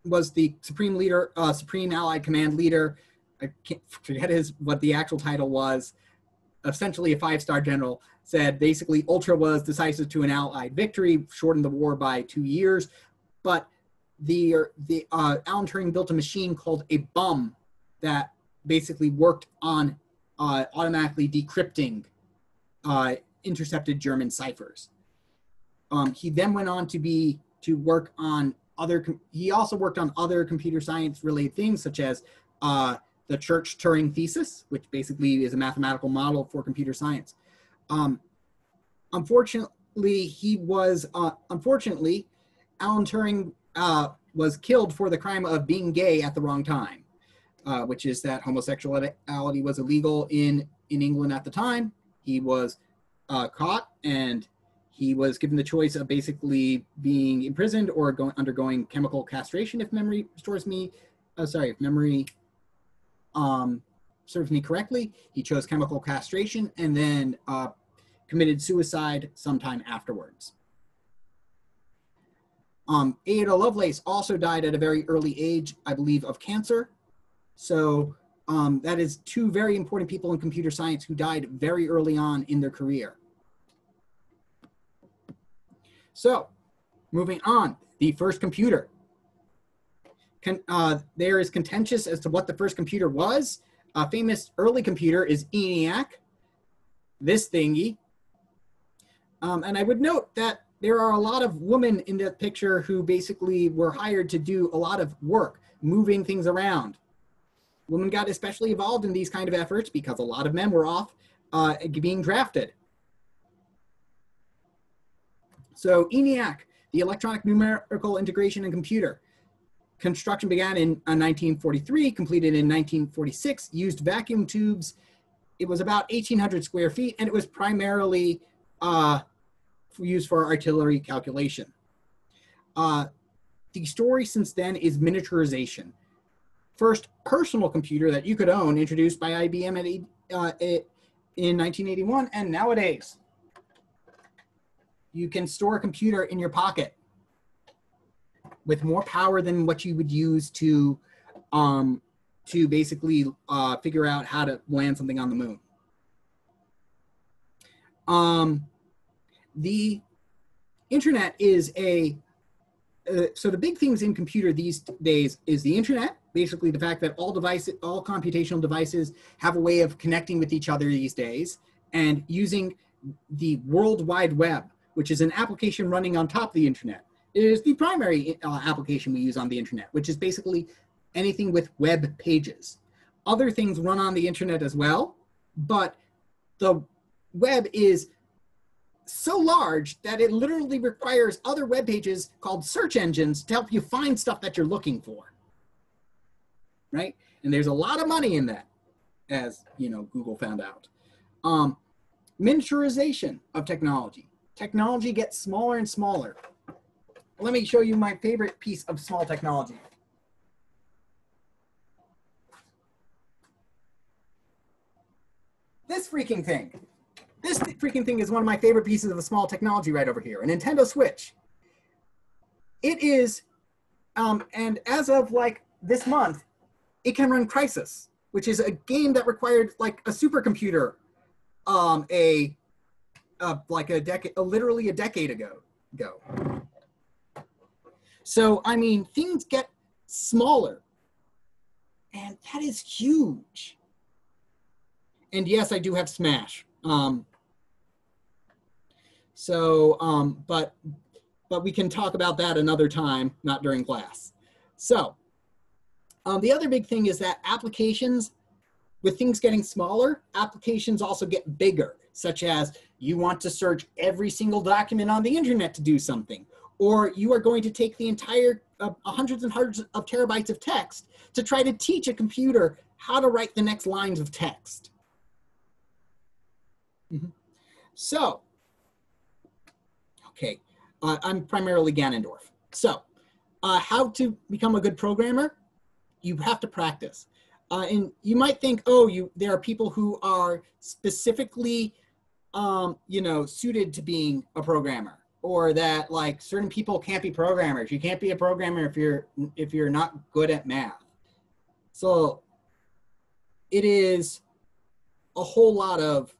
[SPEAKER 1] was the supreme leader, uh, supreme Allied command leader, I can't forget his what the actual title was. Essentially, a five-star general said basically Ultra was decisive to an Allied victory, shortened the war by two years, but the the uh, Alan Turing built a machine called a bombe that basically worked on uh, automatically decrypting uh, intercepted German ciphers. Um, he then went on to be to work on other. He also worked on other computer science related things such as uh, the Church Turing thesis, which basically is a mathematical model for computer science. Um, unfortunately, he was uh, unfortunately Alan Turing uh, was killed for the crime of being gay at the wrong time, uh, which is that homosexuality was illegal in in England at the time. He was uh, caught and he was given the choice of basically being imprisoned or going undergoing chemical castration, if memory stores me. Uh, sorry, if memory um, serves me correctly. He chose chemical castration and then uh, committed suicide sometime afterwards. Um, Ada Lovelace also died at a very early age, I believe, of cancer. So um, that is two very important people in computer science who died very early on in their career. So, moving on, the first computer. Con, uh, there is contentious as to what the first computer was. A famous early computer is ENIAC, this thingy. Um, and I would note that there are a lot of women in that picture who basically were hired to do a lot of work, moving things around. Women got especially involved in these kind of efforts because a lot of men were off uh, being drafted. So ENIAC, the Electronic Numerical Integration and Computer. Construction began in uh, 1943, completed in 1946, used vacuum tubes it was about 1,800 square feet, and it was primarily uh, used for artillery calculation. Uh, the story since then is miniaturization. First personal computer that you could own, introduced by IBM at, uh, in 1981, and nowadays you can store a computer in your pocket with more power than what you would use to um, to basically uh, figure out how to land something on the moon. Um, the internet is a uh, so the big things in computer these days is the internet basically the fact that all devices all computational devices have a way of connecting with each other these days and using the world wide web which is an application running on top of the internet. It is the primary uh, application we use on the internet which is basically anything with web pages. Other things run on the internet as well but the web is so large that it literally requires other web pages called search engines to help you find stuff that you're looking for. Right? And there's a lot of money in that, as you know, Google found out. Um, miniaturization of technology. Technology gets smaller and smaller. Let me show you my favorite piece of small technology. This freaking thing. This freaking thing is one of my favorite pieces of a small technology right over here, a Nintendo Switch. It is, um, and as of like this month, it can run Crysis, which is a game that required like a supercomputer, um, a, like a decade, literally a decade ago. Go. So I mean, things get smaller, and that is huge. And yes, I do have Smash. Um, so, um, but but we can talk about that another time, not during class. So, um, the other big thing is that applications, with things getting smaller, applications also get bigger, such as you want to search every single document on the internet to do something, or you are going to take the entire uh, hundreds and hundreds of terabytes of text to try to teach a computer how to write the next lines of text. Mhm. So, okay, uh, I'm primarily Ganondorf. So, uh, how to become a good programmer? You have to practice. Uh, and you might think, oh, you there are people who are specifically, um, you know, suited to being a programmer, or that like certain people can't be programmers. You can't be a programmer if you're if you're not good at math. So, it is a whole lot of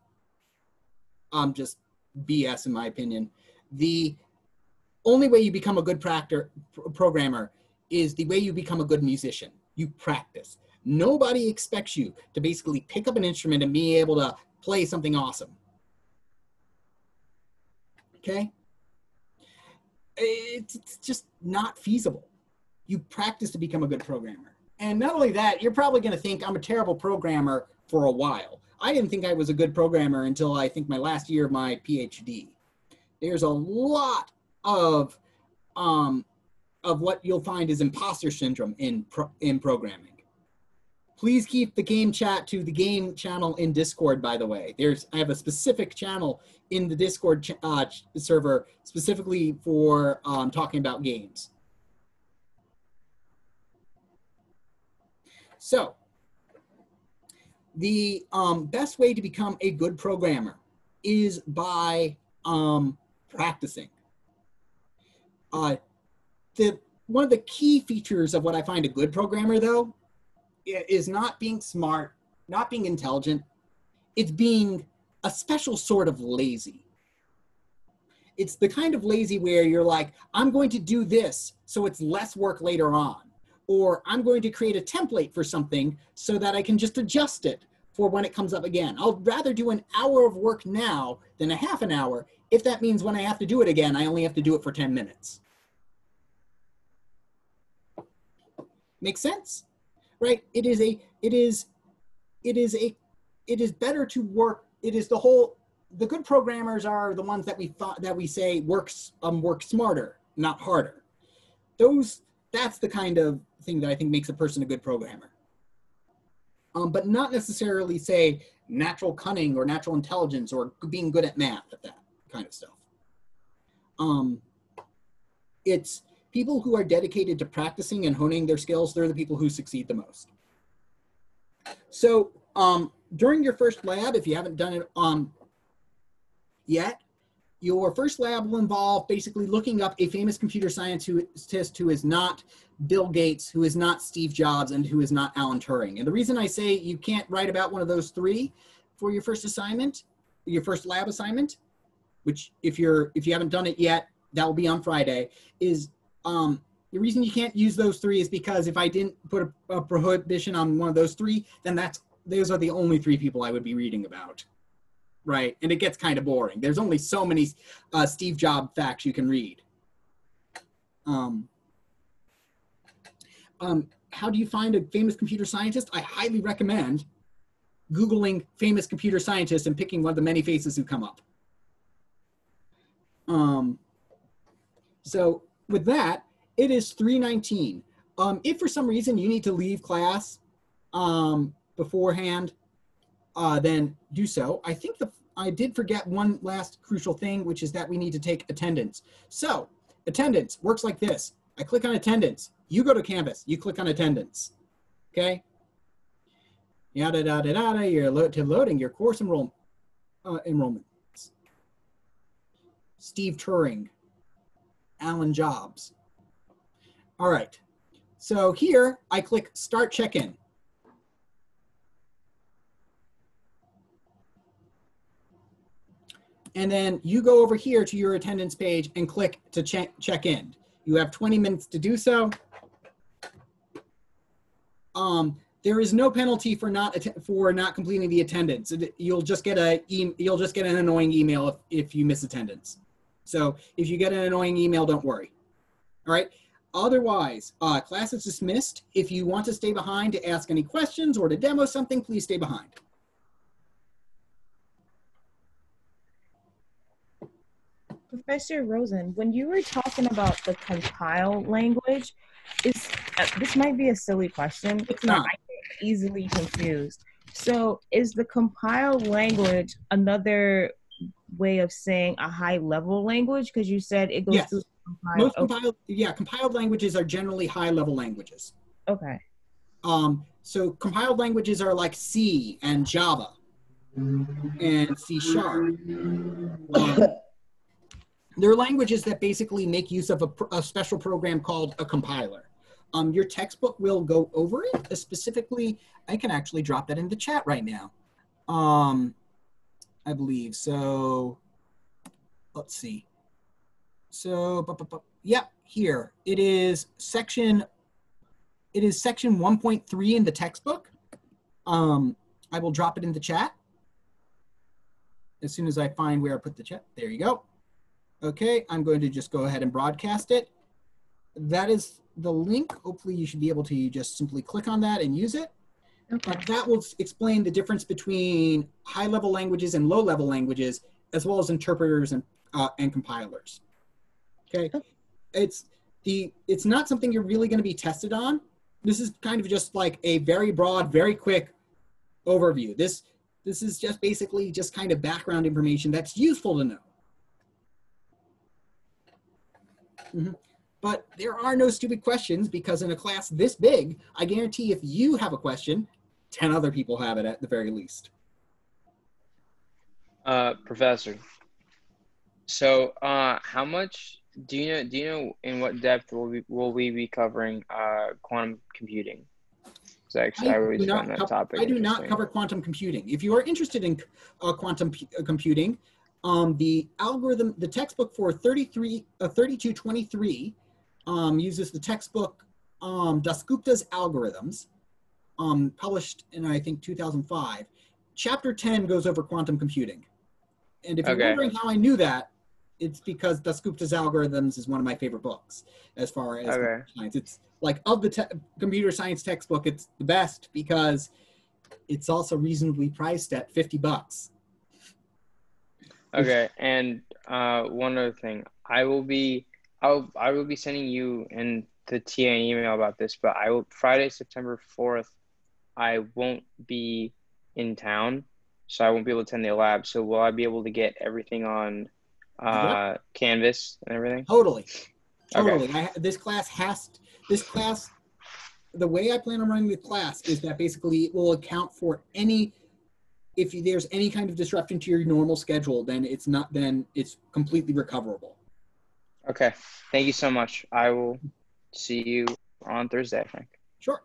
[SPEAKER 1] um, just BS in my opinion. The only way you become a good practor, pr- programmer is the way you become a good musician. You practice. Nobody expects you to basically pick up an instrument and be able to play something awesome. Okay? It's, it's just not feasible. You practice to become a good programmer. And not only that, you're probably going to think I'm a terrible programmer for a while. I didn't think I was a good programmer until I think my last year of my PhD. There's a lot of um, of what you'll find is imposter syndrome in pro- in programming. Please keep the game chat to the game channel in Discord. By the way, there's I have a specific channel in the Discord uh, server specifically for um, talking about games. So, the um, best way to become a good programmer is by um, practicing. Uh, the one of the key features of what I find a good programmer, though, is not being smart, not being intelligent. It's being a special sort of lazy. It's the kind of lazy where you're like, I'm going to do this so it's less work later on. Or I'm going to create a template for something so that I can just adjust it for when it comes up again. I'll rather do an hour of work now than a half an hour if that means when I have to do it again, I only have to do it for 10 minutes. Makes sense? Right? It is a, it is, it is a, it is better to work, it is the whole, the good programmers are the ones that we thought, that we say works, um, work smarter, not harder. Those, that's the kind of thing that I think makes a person a good programmer. um, but not necessarily say natural cunning or natural intelligence or being good at math at that kind of stuff. Um, it's people who are dedicated to practicing and honing their skills. They're the people who succeed the most. So um, during your first lab, if you haven't done it um, yet, your first lab will involve basically looking up a famous computer scientist who is not Bill Gates, who is not Steve Jobs, and who is not Alan Turing. And the reason I say you can't write about one of those three for your first assignment, your first lab assignment, which if you're if you haven't done it yet, that will be on Friday, is um, the reason you can't use those three is because if I didn't put a, a prohibition on one of those three, then that's those are the only three people I would be reading about right? And it gets kind of boring. There's only so many uh, Steve Jobs facts you can read. Um, um, how do you find a famous computer scientist? I highly recommend Googling famous computer scientists and picking one of the many faces who come up. Um, so with that, it is 319. Um, if for some reason you need to leave class um, beforehand, uh, then do so. I think the I did forget one last crucial thing, which is that we need to take attendance. So attendance works like this. I click on attendance. You go to Canvas. You click on attendance. Okay. Yada da da da da. You're lo to loading your course enroll uh, enrollments. Steve Turing, Alan Jobs. All right. So here I click Start Check-in. and then you go over here to your attendance page and click to check, check in. You have 20 minutes to do so. Um, there is no penalty for not for not completing the attendance. You'll just get a you'll just get an annoying email if, if you miss attendance. So if you get an annoying email, don't worry. All right. Otherwise, uh, class is dismissed. If you want to stay behind to ask any questions or to demo something, please stay behind.
[SPEAKER 2] Professor Rosen, when you were talking about the compile language, is uh, this might be a silly question.
[SPEAKER 1] It's not.
[SPEAKER 2] I get easily confused. So, is the compile language another way of saying a high level language? Because you said it goes
[SPEAKER 1] yes.
[SPEAKER 2] through
[SPEAKER 1] compile. Most okay. compiled, yeah, compiled languages are generally high level languages.
[SPEAKER 2] Okay.
[SPEAKER 1] Um, so compiled languages are like C and Java and C sharp. Um, there are languages that basically make use of a, a special program called a compiler. Um, your textbook will go over it. Uh, specifically, I can actually drop that in the chat right now. Um, I believe. So let's see. So, bu- bu- bu- yeah, here it is section. It is section 1.3 in the textbook. Um, I will drop it in the chat as soon as I find where I put the chat. There you go. Okay, I'm going to just go ahead and broadcast it. That is the link. Hopefully you should be able to just simply click on that and use it. Okay. But that will explain the difference between high level languages and low level languages, as well as interpreters and, uh, and compilers. Okay, okay. it's the it's not something you're really going to be tested on. This is kind of just like a very broad, very quick overview. This this is just basically just kind of background information that's useful to know. Mm-hmm. But there are no stupid questions because in a class this big, I guarantee if you have a question, 10 other people have it at the very least.
[SPEAKER 6] Uh, professor, so uh, how much do you know? Do you know in what depth will we will we be covering uh, quantum computing? Actually, I, I
[SPEAKER 1] that topic. I do not cover quantum computing. If you are interested in uh, quantum uh, computing, um, the algorithm, the textbook for 33, uh, 3223 um, uses the textbook um, Dasgupta's Algorithms, um, published in, I think, 2005. Chapter 10 goes over quantum computing. And if you're okay. wondering how I knew that, it's because Dasgupta's Algorithms is one of my favorite books as far as okay. science. It's like of the computer science textbook, it's the best because it's also reasonably priced at 50 bucks.
[SPEAKER 6] Okay, and uh, one other thing, I will be, I'll, I will be sending you and the TA an email about this, but I will Friday, September fourth. I won't be in town, so I won't be able to attend the lab. So will I be able to get everything on uh, Canvas and everything?
[SPEAKER 1] Totally.
[SPEAKER 6] Okay.
[SPEAKER 1] Totally. I, this class has this class. The way I plan on running the class is that basically it will account for any. If you- there's any kind of disruption to your normal schedule, then it's not. Then it's completely recoverable.
[SPEAKER 6] Okay. Thank you so much. I will see you on Thursday, Frank.
[SPEAKER 1] Sure.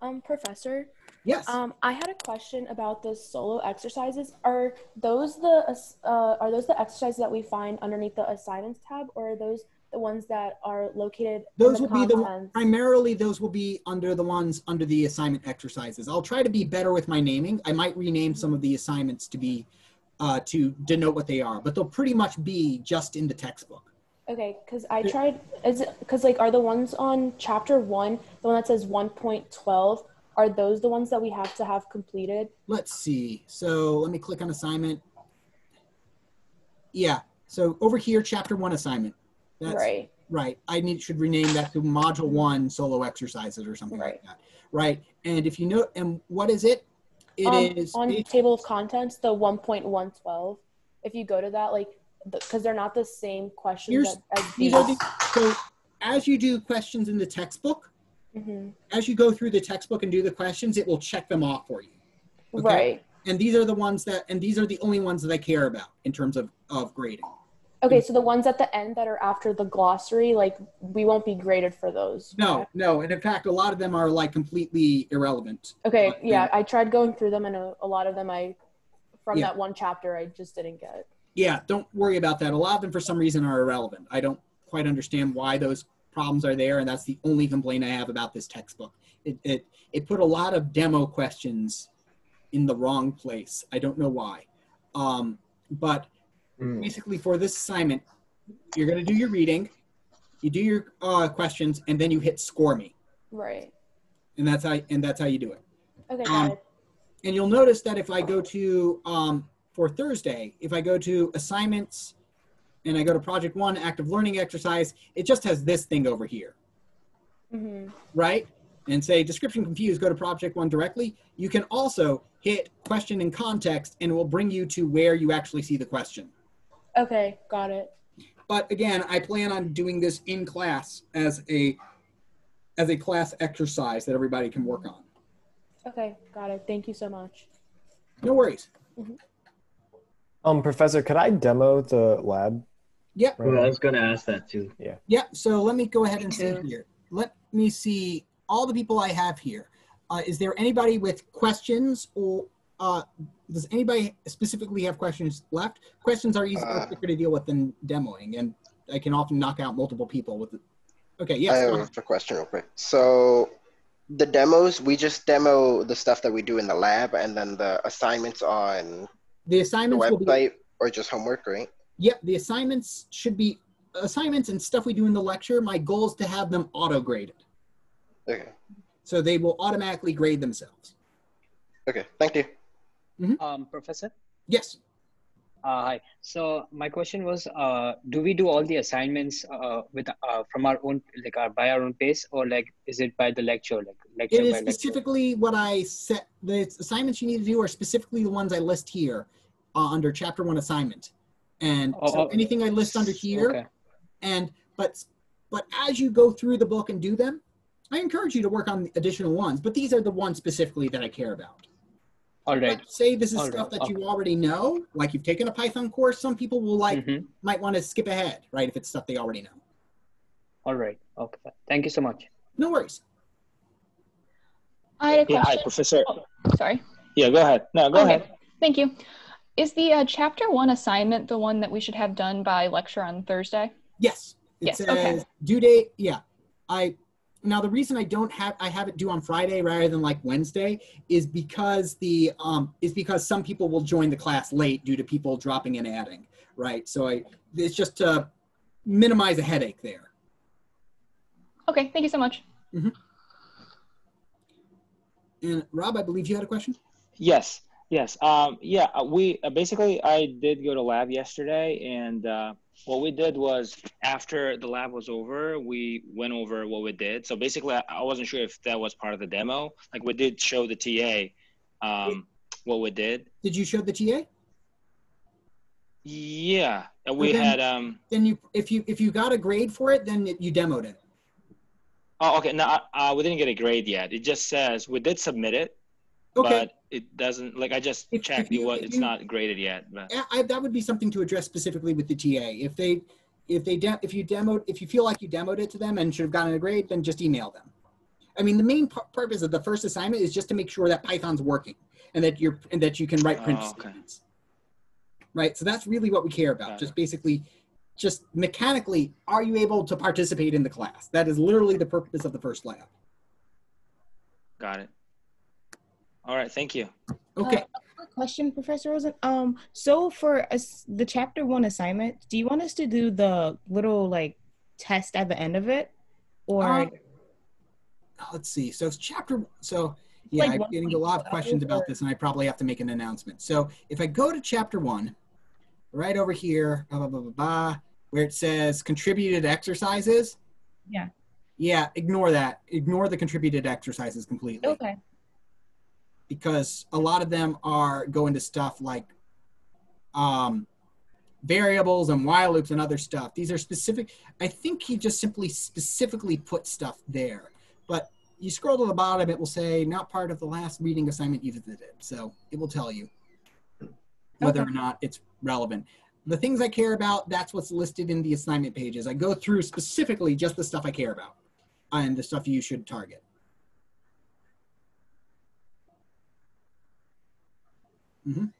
[SPEAKER 4] Um, Professor,
[SPEAKER 1] Yes.
[SPEAKER 4] um, I had a question about the solo exercises. Are those the uh, are those the exercises that we find underneath the assignments tab, or are those the ones that are located?
[SPEAKER 1] those will be the primarily those will be under the ones under the assignment exercises. I'll try to be better with my naming. I might rename some of the assignments to be uh, to denote what they are, but they'll pretty much be just in the textbook.
[SPEAKER 4] Okay, because I tried. Is because like are the ones on chapter one the one that says one point twelve? Are those the ones that we have to have completed?
[SPEAKER 1] Let's see. So let me click on assignment. Yeah. So over here, chapter one assignment. That's
[SPEAKER 4] right.
[SPEAKER 1] right. I need should rename that to module one solo exercises or something like
[SPEAKER 4] Right.
[SPEAKER 1] that. Right. And if you know, and what is it? It is
[SPEAKER 4] um, on
[SPEAKER 1] basi-
[SPEAKER 4] table of contents the one point one twelve. If you go to that, like because they're not the same questions as, as
[SPEAKER 1] these are so as you do questions in the textbook,
[SPEAKER 4] Mhm.
[SPEAKER 1] as you go through the textbook and do the questions, it will check them off for you. Okay.
[SPEAKER 4] Right.
[SPEAKER 1] And these are the ones that, and these are the only ones that I care about in terms of, of grading.
[SPEAKER 4] Okay, so the ones at the end that are after the glossary, like we won't be graded for those.
[SPEAKER 1] No, no. And in fact, a lot of them are like completely irrelevant.
[SPEAKER 4] Okay, yeah, I tried going through them, and a, a lot of them I, from
[SPEAKER 1] Yeah.
[SPEAKER 4] that one chapter, I just didn't get.
[SPEAKER 1] Yeah, don't worry about that. A lot of them, for some reason, are irrelevant. I don't quite understand why those problems are there, and that's the only complaint I have about this textbook. It it it put a lot of demo questions in the wrong place. I don't know why. Um, but
[SPEAKER 3] Mm.
[SPEAKER 1] basically, for this assignment, you're going to do your reading, you do your uh, questions, and then you hit score me,
[SPEAKER 4] Right.
[SPEAKER 1] and that's how and that's how you do it.
[SPEAKER 4] Okay,
[SPEAKER 1] Um. And you'll notice that if I go to, um, for Thursday, if I go to assignments and I go to project one, active learning exercise, it just has this thing over here,
[SPEAKER 4] hmm
[SPEAKER 1] right? And say description confused, go to project one directly. You can also hit question in context and it will bring you to where you actually see the question.
[SPEAKER 4] Okay, got it.
[SPEAKER 1] But again, I plan on doing this in class as a, as a class exercise that everybody can work on.
[SPEAKER 4] Okay, got it. Thank you so much.
[SPEAKER 1] No worries.
[SPEAKER 7] Um, Professor, could I demo the lab?
[SPEAKER 1] Yeah.
[SPEAKER 7] right
[SPEAKER 3] Well, I was gonna ask that too.
[SPEAKER 1] Yeah, Yeah. so let me go ahead and see here. Let me see all the people I have here. Uh, is there anybody with questions or uh, does anybody specifically have questions left? Questions are easier
[SPEAKER 8] Uh,
[SPEAKER 1] to deal with than demoing, and I can often knock out multiple people with it. Okay,
[SPEAKER 8] I
[SPEAKER 1] yes. ahead.
[SPEAKER 8] have a question real quick. So the demos, we just demo the stuff that we do in the lab and then the assignments on
[SPEAKER 1] The
[SPEAKER 8] the
[SPEAKER 1] assignments will be
[SPEAKER 8] website or just homework, right?
[SPEAKER 1] Yep, the assignments should be assignments and stuff we do in the lecture. My goal is to have them auto graded.
[SPEAKER 8] Okay.
[SPEAKER 1] So they will automatically grade themselves.
[SPEAKER 8] Okay. Thank you.
[SPEAKER 9] Um, Professor?
[SPEAKER 1] Yes.
[SPEAKER 9] Uh, hi. So my question was, uh, do we do all the assignments uh, with uh, from our own, like our by our own pace, or like is it by the lecture, like lecture
[SPEAKER 1] It is
[SPEAKER 9] by lecture?
[SPEAKER 1] specifically what I set. The assignments you need to do are specifically the ones I list here uh, under chapter one assignment. And
[SPEAKER 9] Oh,
[SPEAKER 1] so
[SPEAKER 9] oh,
[SPEAKER 1] anything I list under here,
[SPEAKER 9] Okay.
[SPEAKER 1] and but but as you go through the book and do them, I encourage you to work on additional ones. But these are the ones specifically that I care about.
[SPEAKER 9] All right.
[SPEAKER 1] But say this is
[SPEAKER 9] All
[SPEAKER 1] stuff
[SPEAKER 9] right,
[SPEAKER 1] that you already know, like you've taken a Python course. Some people will like
[SPEAKER 9] Mhm.
[SPEAKER 1] might want to skip ahead, right? If it's stuff they already know.
[SPEAKER 9] All right. Okay. Thank you so much.
[SPEAKER 1] No worries.
[SPEAKER 5] I had a
[SPEAKER 10] Yeah, hi. Professor.
[SPEAKER 5] Oh, sorry.
[SPEAKER 10] Yeah, go ahead. No, go
[SPEAKER 5] Okay,
[SPEAKER 10] ahead.
[SPEAKER 5] Thank you. Is the uh, chapter one assignment the one that we should have done by lecture on Thursday?
[SPEAKER 1] Yes. It
[SPEAKER 5] Yes,
[SPEAKER 1] says
[SPEAKER 5] okay.
[SPEAKER 1] due date. Yeah. I now the reason I don't have I have it due on Friday rather than like Wednesday is because the um is because some people will join the class late due to people dropping and adding, right? So I it's just to minimize a headache there.
[SPEAKER 5] Okay, thank you so much.
[SPEAKER 1] And Rob, I believe you had a question.
[SPEAKER 10] Yes, yes. Um, yeah, uh, we uh, basically I did go to lab yesterday, and uh, what we did was after the lab was over, we went over what we did. So basically, I, I wasn't sure if that was part of the demo. Like we did show the TA um, what we did.
[SPEAKER 1] Did you show the TA?
[SPEAKER 10] Yeah, and we
[SPEAKER 1] Okay.
[SPEAKER 10] had um.
[SPEAKER 1] Then you, if you if you got a grade for it, then it, you demoed it.
[SPEAKER 10] Oh, okay. No, uh, we didn't get a grade yet. It just says we did submit it,
[SPEAKER 1] Okay.
[SPEAKER 10] but it doesn't. Like I just
[SPEAKER 1] If-
[SPEAKER 10] checked.
[SPEAKER 1] if you-
[SPEAKER 10] it was. It's
[SPEAKER 1] you-
[SPEAKER 10] not graded yet. But
[SPEAKER 1] I, that would be something to address specifically with the TA. If they, if they, de- if you demoed, if you feel like you demoed it to them and should have gotten a grade, then just email them. I mean, the main pu- purpose of the first assignment is just to make sure that Python's working and that you're and that you can write print
[SPEAKER 10] Oh, okay.
[SPEAKER 1] statements. Right. So that's really what we care about.
[SPEAKER 10] Got
[SPEAKER 1] Just basically, just mechanically, are you able to participate in the class? That is literally the purpose of the first lab.
[SPEAKER 10] got it. All right. Thank you.
[SPEAKER 1] Okay.
[SPEAKER 2] Uh, question, Professor Rosen. Um, so for us, the chapter one assignment, do you want us to do the little like test at the end of it, or
[SPEAKER 1] Um, let's see. So it's chapter. So yeah,
[SPEAKER 2] Like
[SPEAKER 1] I'm getting a lot of questions about this, and I probably have to make an announcement. So if I go to chapter one, right over here, blah, blah, blah, blah, blah, where it says contributed exercises.
[SPEAKER 2] Yeah.
[SPEAKER 1] Yeah, ignore that. Ignore the contributed exercises completely
[SPEAKER 2] okay?
[SPEAKER 1] Because a lot of them are go into stuff like um, variables and while loops and other stuff. These are specific. I think he just simply specifically put stuff there. But you scroll to the bottom, it will say not part of the last reading assignment you visited. So it will tell you whether
[SPEAKER 2] Okay.
[SPEAKER 1] or not it's relevant. The things I care about, that's what's listed in the assignment pages. I go through specifically just the stuff I care about and the stuff you should target. Mhm.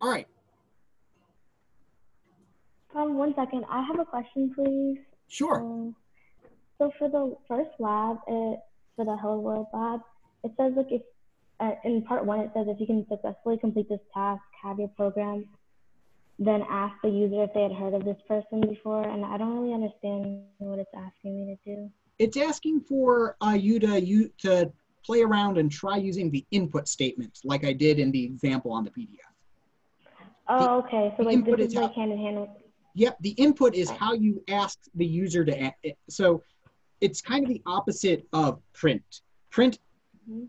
[SPEAKER 1] All right,
[SPEAKER 11] Um, one second. I have a question, please.
[SPEAKER 1] sure.
[SPEAKER 11] Um, so for the first lab, it, for the Hello World lab, it says like if uh, in part one it says if you can successfully complete this task, have your program, then ask the user if they had heard of this person before. And I don't really understand what it's asking me to do.
[SPEAKER 1] It's asking for uh, you to you to play around and try using the input statement, like I did in the example on the PDF.
[SPEAKER 11] Oh, okay. So
[SPEAKER 1] the
[SPEAKER 11] like this
[SPEAKER 1] is
[SPEAKER 11] like
[SPEAKER 1] how-
[SPEAKER 11] hand in hand with.
[SPEAKER 1] Yep, the input is how you ask the user to. So it's kind of the opposite of print. Print
[SPEAKER 11] Mhm.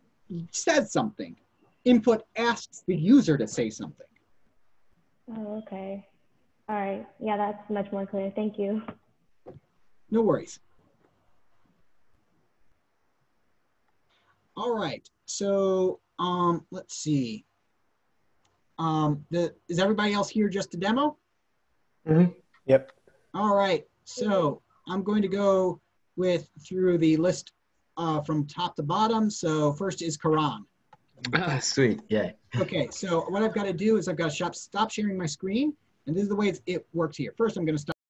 [SPEAKER 1] says something. Input asks the user to say something.
[SPEAKER 11] Oh, okay. All right. Yeah, that's much more clear. Thank you.
[SPEAKER 1] No worries. All right. So um, let's see. Um, the, is everybody else here just to demo?
[SPEAKER 7] Yep.
[SPEAKER 1] All right. So I'm going to go with through the list uh, from top to bottom. So first is Karan.
[SPEAKER 12] Ah, sweet. Yeah.
[SPEAKER 1] Okay. So what I've got to do is I've got to stop, stop sharing my screen. And this is the way it's, it works here. First, I'm going to stop.